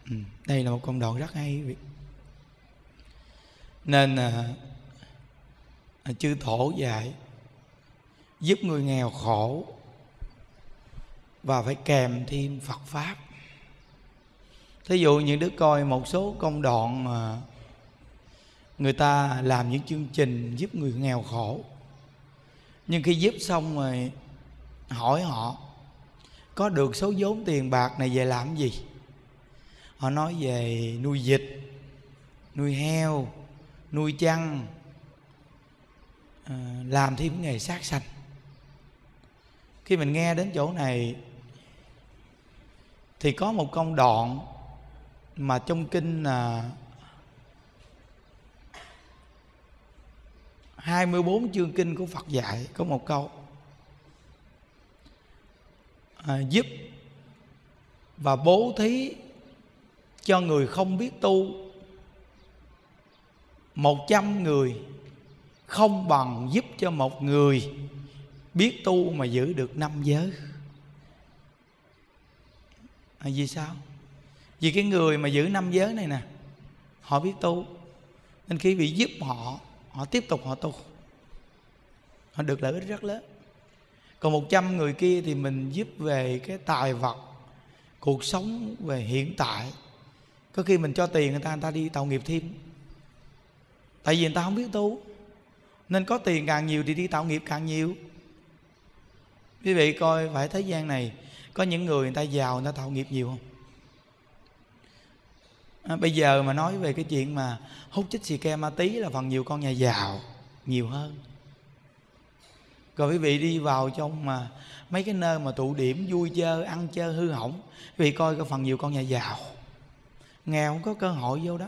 Ừ. đây là một công đoạn rất hay. Nên à, à, chư thổ dạy giúp người nghèo khổ và phải kèm thêm phật pháp. Thí dụ những đứa coi một số công đoạn mà người ta làm những chương trình giúp người nghèo khổ nhưng khi giúp xong rồi hỏi họ có được số vốn tiền bạc này về làm gì? Họ nói về nuôi vịt nuôi heo nuôi chăn à, làm thêm nghề sát sanh. Khi mình nghe đến chỗ này thì có một công đoạn mà trong kinh là 24 chương kinh của Phật dạy có một câu. À, giúp và bố thí cho người không biết tu. Một trăm người không bằng giúp cho một người biết tu mà giữ được năm giới. À, vì sao? Vì cái người mà giữ năm giới này nè họ biết tu. Nên khi bị giúp họ họ tiếp tục họ tu. Họ được lợi ích rất lớn. Còn một trăm người kia thì mình giúp về cái tài vật, cuộc sống về hiện tại. Có khi mình cho tiền người ta người ta đi tạo nghiệp thêm. Tại vì người ta không biết tu. Nên có tiền càng nhiều thì đi tạo nghiệp càng nhiều. Quý vị coi phải thế gian này, có những người người ta giàu, người ta tạo nghiệp nhiều không? À, bây giờ mà nói về cái chuyện mà hút chích xì ke ma tí là phần nhiều con nhà giàu nhiều hơn. Rồi quý vị đi vào trong mà mấy cái nơi mà tụ điểm vui chơi ăn chơi hư hỏng quý vị coi cái phần nhiều con nhà giàu. Nghèo không có cơ hội vô đó.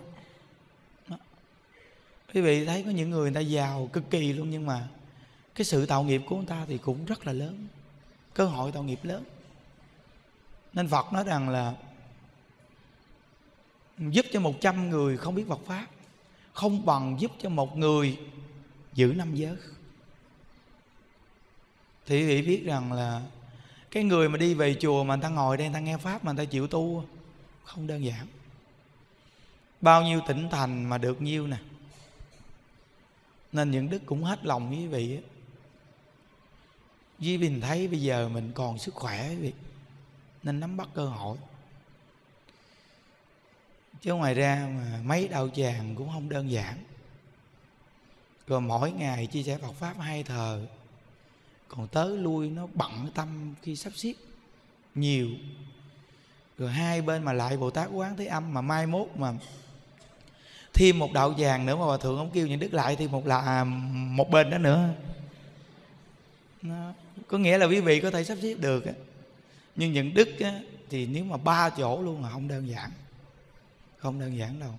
đó. Quý vị thấy có những người người ta giàu cực kỳ luôn nhưng mà cái sự tạo nghiệp của người ta thì cũng rất là lớn. Cơ hội tạo nghiệp lớn. Nên phật nói rằng là giúp cho một trăm người không biết Phật pháp, không bằng giúp cho một người giữ năm giới. Thì quý vị biết rằng là cái người mà đi về chùa mà người ta ngồi đây, người ta nghe pháp mà người ta chịu tu, không đơn giản. Bao nhiêu tỉnh thành mà được nhiêu nè. Nên những đức cũng hết lòng với quý vị Duy Bình thấy bây giờ mình còn sức khỏe quý vị, Nên nắm bắt cơ hội. Chứ ngoài ra mà mấy đạo tràng cũng không đơn giản. Rồi mỗi ngày chia sẻ Phật Pháp hai thờ. Còn tới lui nó bận tâm khi sắp xếp Nhiều. Rồi hai bên mà lại Bồ Tát Quán Thế Âm Mà mai mốt mà thêm một đạo vàng nữa mà bà thượng ông kêu những đức lại thêm một là à, một bên đó nữa. Nó, có nghĩa là quý vị có thể sắp xếp được nhưng những đức thì nếu mà ba chỗ luôn là không đơn giản không đơn giản đâu.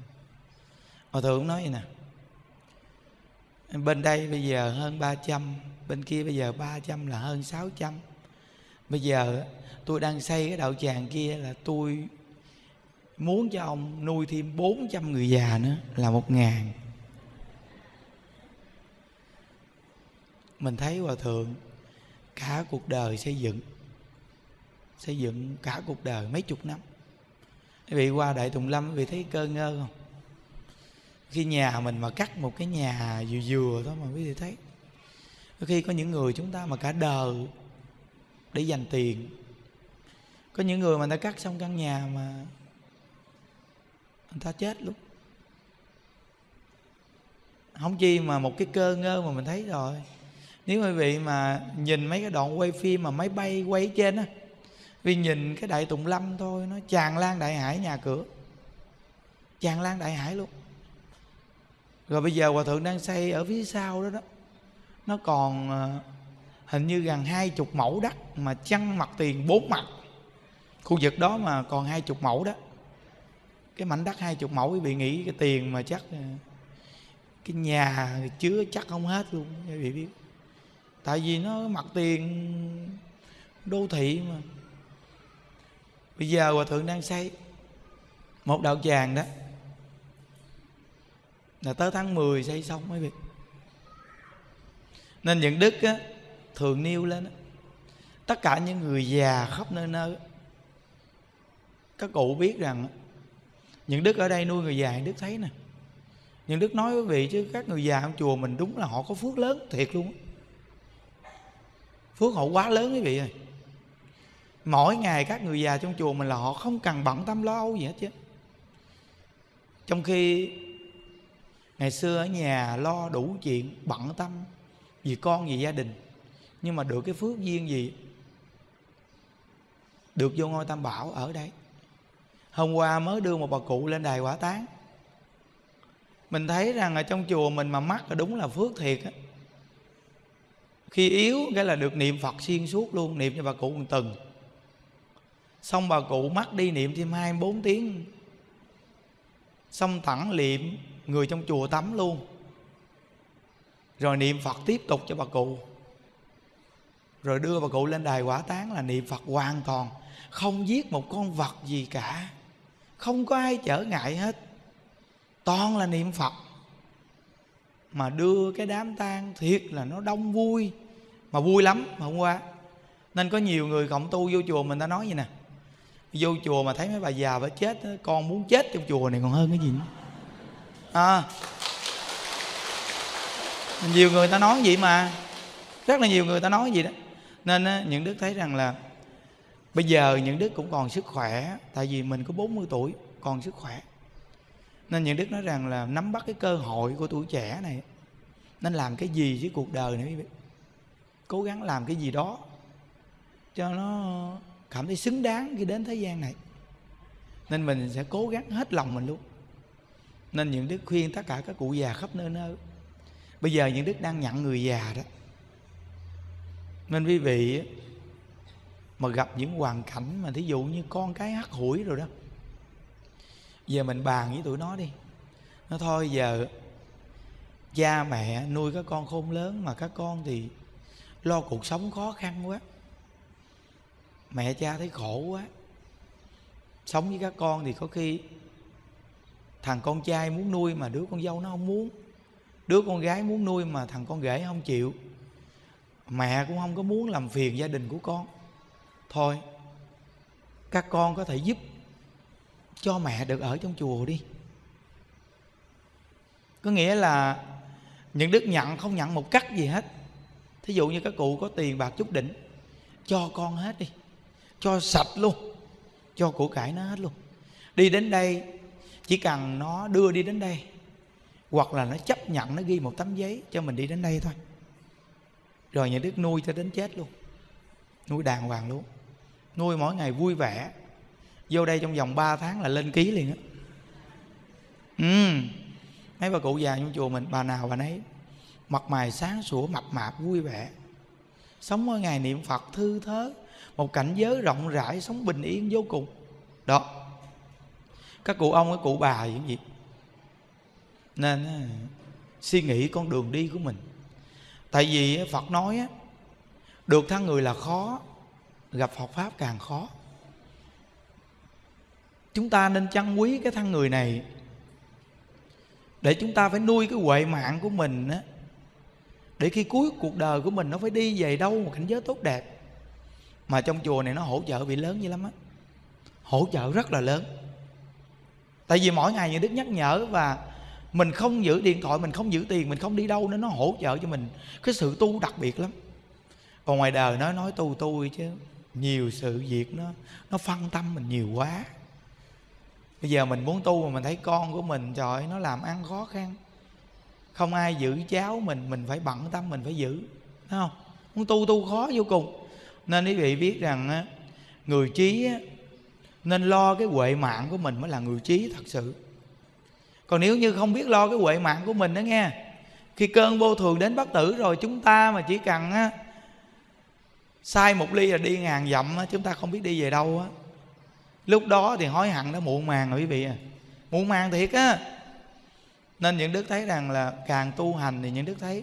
Hòa thượng nói vậy nè. Bên đây bây giờ hơn 300 bên kia bây giờ 300 là hơn 600 bây giờ tôi đang xây cái đạo tràng kia là tôi muốn cho ông nuôi thêm 400 người già nữa là một ngàn. Mình thấy hòa thượng cả cuộc đời xây dựng xây dựng cả cuộc đời mấy chục năm quý vị qua đại tùng lâm quý vị thấy cơ ngơ không? Khi nhà mình mà cắt một cái nhà vừa vừa thôi mà quý vị thấy. Có khi có những người chúng ta mà cả đời để dành tiền. Có những người mà người ta cắt xong căn nhà mà người ta chết luôn. Không chi mà một cái cơ ngơ mà mình thấy rồi. Nếu quý vị mà nhìn mấy cái đoạn quay phim mà máy bay quay trên á vì nhìn cái đại tùng lâm thôi, nó tràn lan đại hải nhà cửa. Tràn lan đại hải luôn. Rồi bây giờ hòa thượng đang xây ở phía sau đó đó, nó còn ờ, hình như gần hai chục mẫu đất mà chăn mặt tiền bốn mặt. Khu vực đó mà còn hai chục mẫu đó. Cái mảnh đất hai chục mẫu, quý vị nghĩ cái tiền mà chắc ờ, cái nhà chứa chắc không hết luôn, quý vị biết. Tại vì nó mặt tiền đô thị mà bây giờ hòa thượng đang xây một đạo tràng đó. Là tới tháng 10 xây xong mấy vị nên những đức á, thường nêu lên á, tất cả những người già khắp nơi nơi các cụ biết rằng những đức ở đây nuôi người già những đức thấy nè. Những đức nói với vị chứ các người già trong chùa mình đúng là họ có phước lớn thiệt luôn phước họ quá lớn quý vị ơi mỗi ngày các người già trong chùa mình là họ không cần bận tâm lo âu gì hết chứ. Trong khi ngày xưa ở nhà lo đủ chuyện, bận tâm vì con, vì gia đình. Nhưng mà được cái phước duyên gì? Được vô ngôi tam bảo ở đây hôm qua mới đưa một bà cụ lên đài quả tán mình thấy rằng ở trong chùa mình mà mắc là đúng là phước thiệt á. Khi yếu cái là được niệm phật xuyên suốt luôn, niệm cho bà cụ một từng xong bà cụ mắt đi niệm thêm hai, bốn tiếng. Xong thẳng niệm người trong chùa tắm luôn. Rồi niệm phật tiếp tục cho bà cụ. Rồi đưa bà cụ lên đài quả tán là niệm phật hoàn toàn. Không giết một con vật gì cả. Không có ai trở ngại hết. Toàn là niệm phật. Mà đưa cái đám tang thiệt là nó đông vui. Mà vui lắm hôm qua. Nên có nhiều người cộng tu vô chùa mình ta nói vậy nè vô chùa mà thấy mấy bà già phải chết con muốn chết trong chùa này còn hơn cái gì nữa. À. Nhiều người ta nói vậy mà. Rất là nhiều người ta nói vậy đó. Nên những đức thấy rằng là bây giờ những đức cũng còn sức khỏe, tại vì mình có 40 tuổi, còn sức khỏe. Nên những đức nói rằng là nắm bắt cái cơ hội của tuổi trẻ này, nên làm cái gì với cuộc đời này cố gắng làm cái gì đó cho nó cảm thấy xứng đáng khi đến thế gian này. Nên mình sẽ cố gắng hết lòng mình luôn. Nên những đức khuyên tất cả các cụ già khắp nơi nơi. Bây giờ những đức đang nhận người già đó. Nên quý vị mà gặp những hoàn cảnh mà thí dụ như con cái hắt hủi rồi đó, giờ mình bàn với tụi nó đi. Nó thôi giờ cha mẹ nuôi các con khôn lớn mà các con thì lo cuộc sống khó khăn quá mẹ cha thấy khổ quá. Sống với các con thì có khi thằng con trai muốn nuôi mà đứa con dâu nó không muốn. Đứa con gái muốn nuôi mà thằng con rể không chịu. Mẹ cũng không có muốn làm phiền gia đình của con. Thôi, các con có thể giúp cho mẹ được ở trong chùa đi. Có nghĩa là những đức nhận không nhận một cách gì hết. Thí dụ như các cụ có tiền bạc chút đỉnh, cho con hết đi cho sạch luôn, cho của cải nó hết luôn. Đi đến đây, chỉ cần nó đưa đi đến đây, hoặc là nó chấp nhận, nó ghi một tấm giấy cho mình đi đến đây thôi. Rồi nhà đức nuôi cho đến chết luôn. Nuôi đàng hoàng luôn. Nuôi mỗi ngày vui vẻ. Vô đây trong vòng 3 tháng là lên ký liền á. Ừ. Mấy bà cụ già trong chùa mình, bà nào bà nấy, mặt mày sáng sủa, mập mạp, vui vẻ. Sống mỗi ngày niệm phật thư thớt một cảnh giới rộng rãi, sống bình yên vô cùng. Đó. Các cụ ông, các cụ bà gì? Vậy nên suy nghĩ con đường đi của mình. Tại vì phật nói được thân người là khó, gặp phật pháp càng khó. Chúng ta nên trân quý cái thân người này. Để chúng ta phải nuôi cái huệ mạng của mình á, để khi cuối cuộc đời của mình nó phải đi về đâu một cảnh giới tốt đẹp mà trong chùa này nó hỗ trợ bị lớn như lắm á. Hỗ trợ rất là lớn. Tại vì mỗi ngày nhà đức nhắc nhở và mình không giữ điện thoại mình không giữ tiền mình không đi đâu nên nó hỗ trợ cho mình. Cái sự tu đặc biệt lắm. Còn ngoài đời nó nói tu tu chứ nhiều sự việc nó nó phân tâm mình nhiều quá. Bây giờ mình muốn tu mà mình thấy con của mình trời ơi, nó làm ăn khó khăn. Không ai giữ cháu mình mình phải bận tâm mình phải giữ. Thấy không? Muốn tu tu khó vô cùng nên quý vị biết rằng người trí nên lo cái huệ mạng của mình mới là người trí thật sự. Còn nếu như không biết lo cái huệ mạng của mình đó nghe, khi cơn vô thường đến bất tử rồi chúng ta mà chỉ cần á, sai một ly là đi ngàn dặm á, chúng ta không biết đi về đâu á. Lúc đó thì hối hận nó muộn màng rồi quý vị à. Muộn màng thiệt á. Nên những đức thấy rằng là càng tu hành thì những đức thấy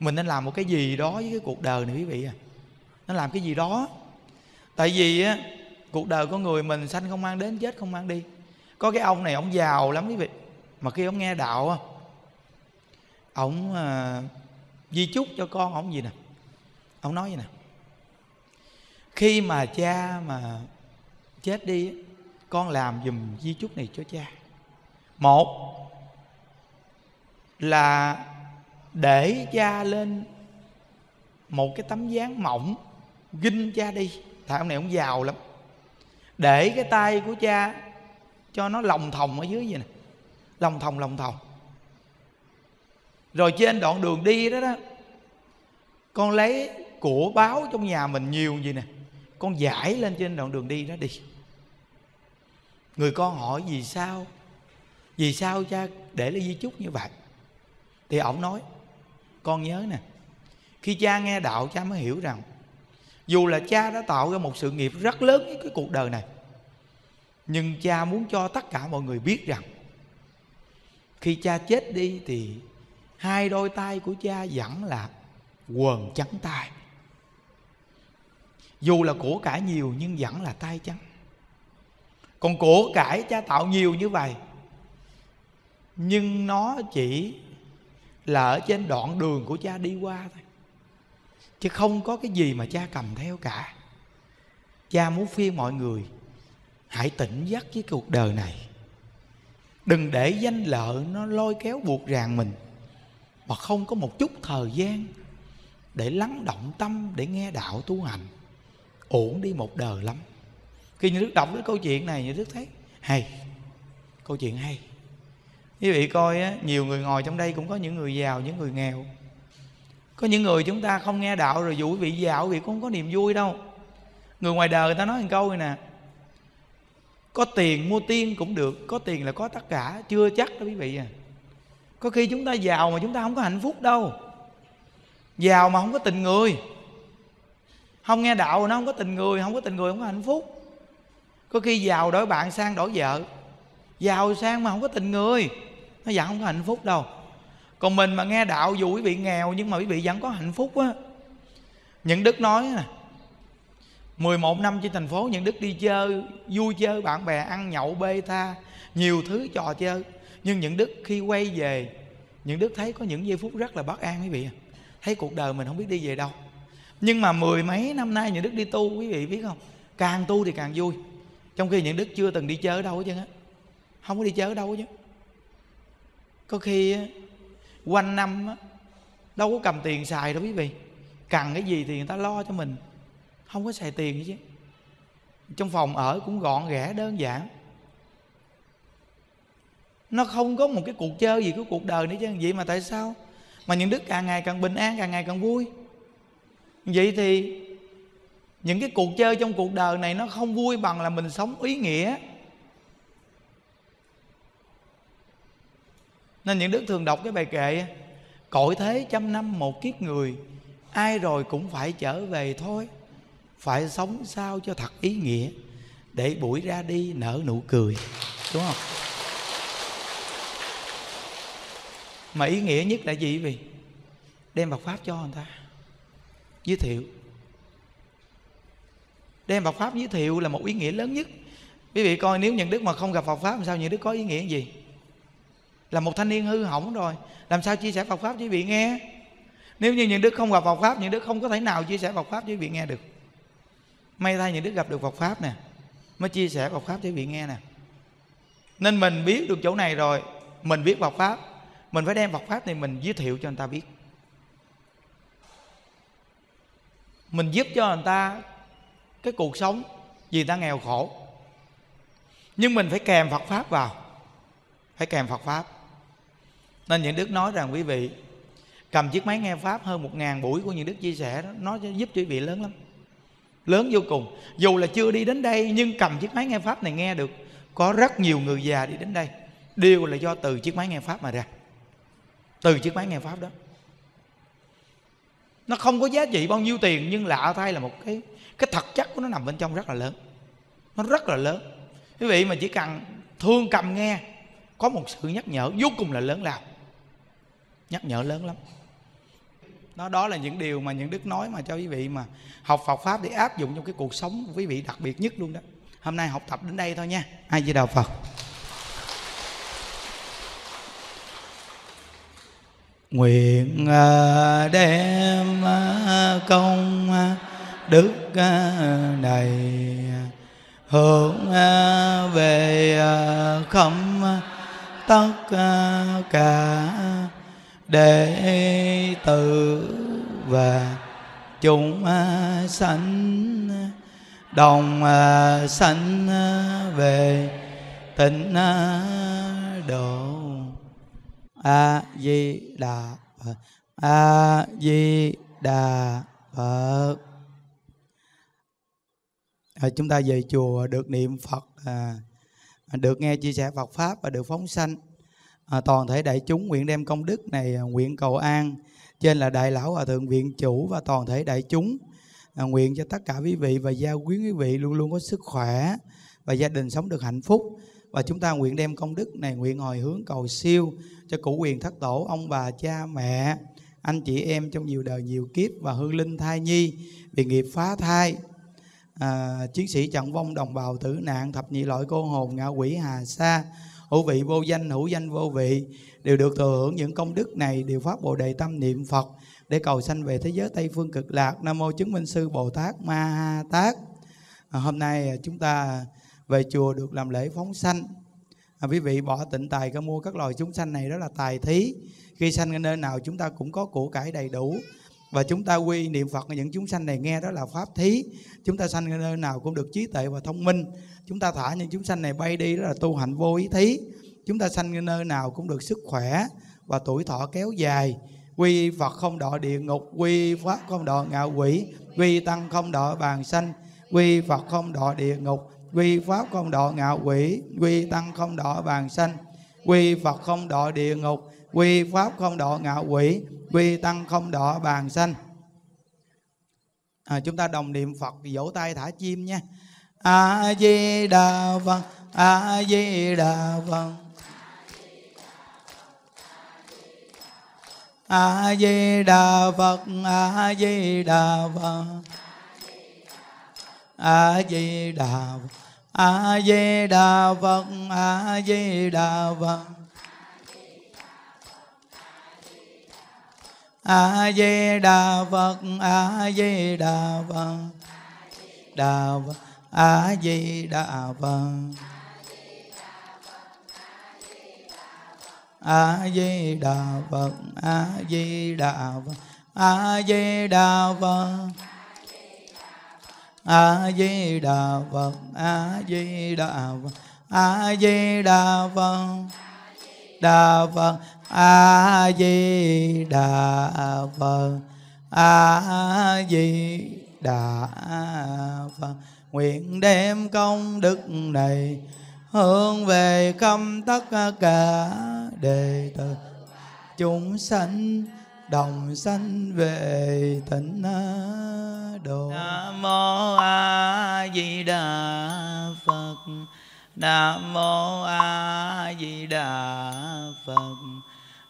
mình nên làm một cái gì đó với cái cuộc đời này quý vị à nó làm cái gì đó. Tại vì á cuộc đời của người mình sanh không mang đến chết không mang đi. Có cái ông này ông giàu lắm quý vị. Mà khi ông nghe đạo á ông à, di chúc cho con ông gì nè? Ông nói gì nè? Khi mà cha mà chết đi con làm dùm di chúc này cho cha. Một là để cha lên một cái tấm dáng mỏng ginh cha đi. Tại ông này ông giàu lắm. Để cái tay của cha cho nó lòng thòng ở dưới vậy nè. Lòng thòng lòng thòng. Rồi trên đoạn đường đi đó đó, con lấy của báo trong nhà mình nhiều gì nè. Con giải lên trên đoạn đường đi đó đi. Người con hỏi, vì sao? Vì sao cha để lại di chúc như vậy? Thì ổng nói, con nhớ nè, khi cha nghe đạo, cha mới hiểu rằng dù là cha đã tạo ra một sự nghiệp rất lớn với cái cuộc đời này, nhưng cha muốn cho tất cả mọi người biết rằng, khi cha chết đi thì hai đôi tay của cha vẫn là quần trắng tay. Dù là của cải nhiều nhưng vẫn là tay trắng. Còn của cải cha tạo nhiều như vậy, nhưng nó chỉ là ở trên đoạn đường của cha đi qua thôi chứ không có cái gì mà cha cầm theo cả. Cha muốn khuyên mọi người hãy tỉnh giấc với cuộc đời này. Đừng để danh lợi nó lôi kéo buộc ràng mình mà không có một chút thời gian để lắng động tâm để nghe đạo tu hành. Ổn đi một đời lắm. Khi như đức đọc cái câu chuyện này như đức thấy hay. Câu chuyện hay. Quý vị coi á, nhiều người ngồi trong đây cũng có những người giàu những người nghèo có những người chúng ta không nghe đạo rồi dù quý vị giàu quý vị cũng không có niềm vui đâu. Người ngoài đời người ta nói một câu này nè. Có tiền mua tiên cũng được, có tiền là có tất cả, chưa chắc đó quý vị à. Có khi chúng ta giàu mà chúng ta không có hạnh phúc đâu. Giàu mà không có tình người. Không nghe đạo nó không có tình người, không có tình người không có hạnh phúc. Có khi giàu đổi bạn sang đổi vợ. Giàu sang mà không có tình người, nó vẫn không có hạnh phúc đâu còn mình mà nghe đạo dù quý vị nghèo nhưng mà quý vị vẫn có hạnh phúc á. Những đức nói nè 11 năm trên thành phố những đức đi chơi, vui chơi, bạn bè ăn nhậu, bê tha, nhiều thứ trò chơi. Nhưng những đức khi quay về, những đức thấy có những giây phút rất là bất an quý vị thấy cuộc đời mình không biết đi về đâu. Nhưng mà mười mấy năm nay những đức đi tu quý vị biết không? Càng tu thì càng vui. Trong khi những đức chưa từng đi chơi ở đâu hết trơn á. Không có đi chơi ở đâu chứ. Có khi quanh năm đâu có cầm tiền xài đâu quý vị. Cần cái gì thì người ta lo cho mình. Không có xài tiền chứ. Trong phòng ở cũng gọn ghẽ, đơn giản. Nó không có một cái cuộc chơi gì của cuộc đời nữa chứ. Vậy mà tại sao? Mà những đức càng ngày càng bình an, càng ngày càng vui. Vậy thì những cái cuộc chơi trong cuộc đời này nó không vui bằng là mình sống ý nghĩa. Nên những đức thường đọc cái bài kệ cội thế trăm năm một kiếp người, ai rồi cũng phải trở về thôi, phải sống sao cho thật ý nghĩa, để buổi ra đi nở nụ cười. Đúng không? Mà ý nghĩa nhất là gì vì đem Phật pháp cho người ta. Giới thiệu. Đem Phật pháp giới thiệu là một ý nghĩa lớn nhất. Quý vị coi, nếu nhận đức mà không gặp Phật pháp làm sao nhận đức có ý nghĩa gì? Là một thanh niên hư hỏng rồi. Làm sao chia sẻ Phật pháp với vị nghe? Nếu như những đức không gặp Phật pháp, những đức không có thể nào chia sẻ Phật pháp với vị nghe được. May thay những đức gặp được Phật pháp nè, mới chia sẻ Phật pháp với vị nghe nè. Nên mình biết được chỗ này rồi. Mình biết Phật pháp. Mình phải đem Phật pháp thì mình giới thiệu cho người ta biết. Mình giúp cho người ta cái cuộc sống vì ta nghèo khổ. Nhưng mình phải kèm Phật pháp vào. Phải kèm Phật pháp nên những đức nói rằng, quý vị, cầm chiếc máy nghe pháp hơn một ngàn buổi của những đức chia sẻ đó, nó giúp cho quý vị lớn lắm. Lớn vô cùng. Dù là chưa đi đến đây, nhưng cầm chiếc máy nghe pháp này nghe được, có rất nhiều người già đi đến đây. Đều là do từ chiếc máy nghe pháp mà ra. Từ chiếc máy nghe pháp đó. Nó không có giá trị bao nhiêu tiền, nhưng lạ thay là một cái cái thật chất của nó nằm bên trong rất là lớn. Nó rất là lớn. Quý vị mà chỉ cần thương cầm nghe, có một sự nhắc nhở vô cùng là lớn lao nhắc nhở lớn lắm. Đó đó là những điều mà những đức nói mà cho quý vị mà học Phật pháp để áp dụng trong cái cuộc sống của quý vị đặc biệt nhất luôn đó. Hôm nay học tập đến đây thôi nha. Ai di đà phật. Nguyện à, đem à, công à, đức này hướng về khẩm tất cả đệ tử và chúng à, sanh đồng à, sanh à, về tịnh độ. A di đà phật a di đà phật. À, chúng ta về chùa được niệm phật à, được nghe chia sẻ phật pháp và được phóng sanh à, toàn thể đại chúng nguyện đem công đức này à, nguyện cầu an. Trên là đại lão hòa thượng viện chủ và toàn thể đại chúng. À, nguyện cho tất cả quý vị và gia quyến quý vị luôn luôn có sức khỏe và gia đình sống được hạnh phúc. Và chúng ta nguyện đem công đức này nguyện hồi hướng cầu siêu cho cụ quyền thất tổ ông bà cha mẹ anh chị em trong nhiều đời nhiều kiếp và hương linh thai nhi vì nghiệp phá thai. À, chiến sĩ trận vong đồng bào tử nạn thập nhị loại cô hồn ngạ quỷ hà sa hữu vị vô danh hữu danh vô vị đều được thừa hưởng những công đức này đều phát bồ đề tâm niệm phật để cầu sanh về thế giới tây phương cực lạc. Nam mô chứng minh sư bồ tát ma ha tát. À, hôm nay à, chúng ta về chùa được làm lễ phóng sanh. À, quý vị bỏ tịnh tài ra mua các loài chúng sanh này đó là tài thí. Khi sanh nơi nào chúng ta cũng có của cải đầy đủ và chúng ta quy niệm Phật những chúng sanh này nghe đó là pháp thí. Chúng ta sanh nơi nào cũng được trí tuệ và thông minh. Chúng ta thả những chúng sanh này bay đi đó là tu hành vô ý thí. Chúng ta sanh nơi nào cũng được sức khỏe và tuổi thọ kéo dài. Quy Phật không đọa địa ngục, quy Pháp không đọa ngạo quỷ, quy Tăng không đọa bàn sanh, quy Phật không đọa địa ngục, quy Pháp không đọa ngạo quỷ, quy Tăng không đọa bàn sanh, quy Phật không đọa địa ngục quy Pháp không độ ngạo quỷ quy Tăng không độ bàn sanh. À, chúng ta đồng niệm Phật vỗ tay thả chim nha. A di đà phật. A di đà phật a di đà phật. A di đà phật a di đà a di đà phật a di đà phật. A di đà phật a di đà phật đà phật a di đà phật a di đà phật a di đà phật a di đà phật a di đà phật a di đà phật a di đà phật đà phật a di đà phật. A di đà phật. Nguyện đem công đức này hướng về khâm tất cả đệ tử. Chúng sanh, đồng sanh về tịnh độ. Nam mô a di đà phật. Nam mô a di đà phật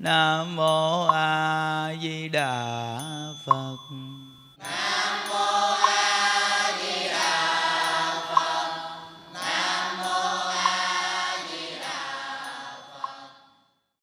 nam mô a di đà phật.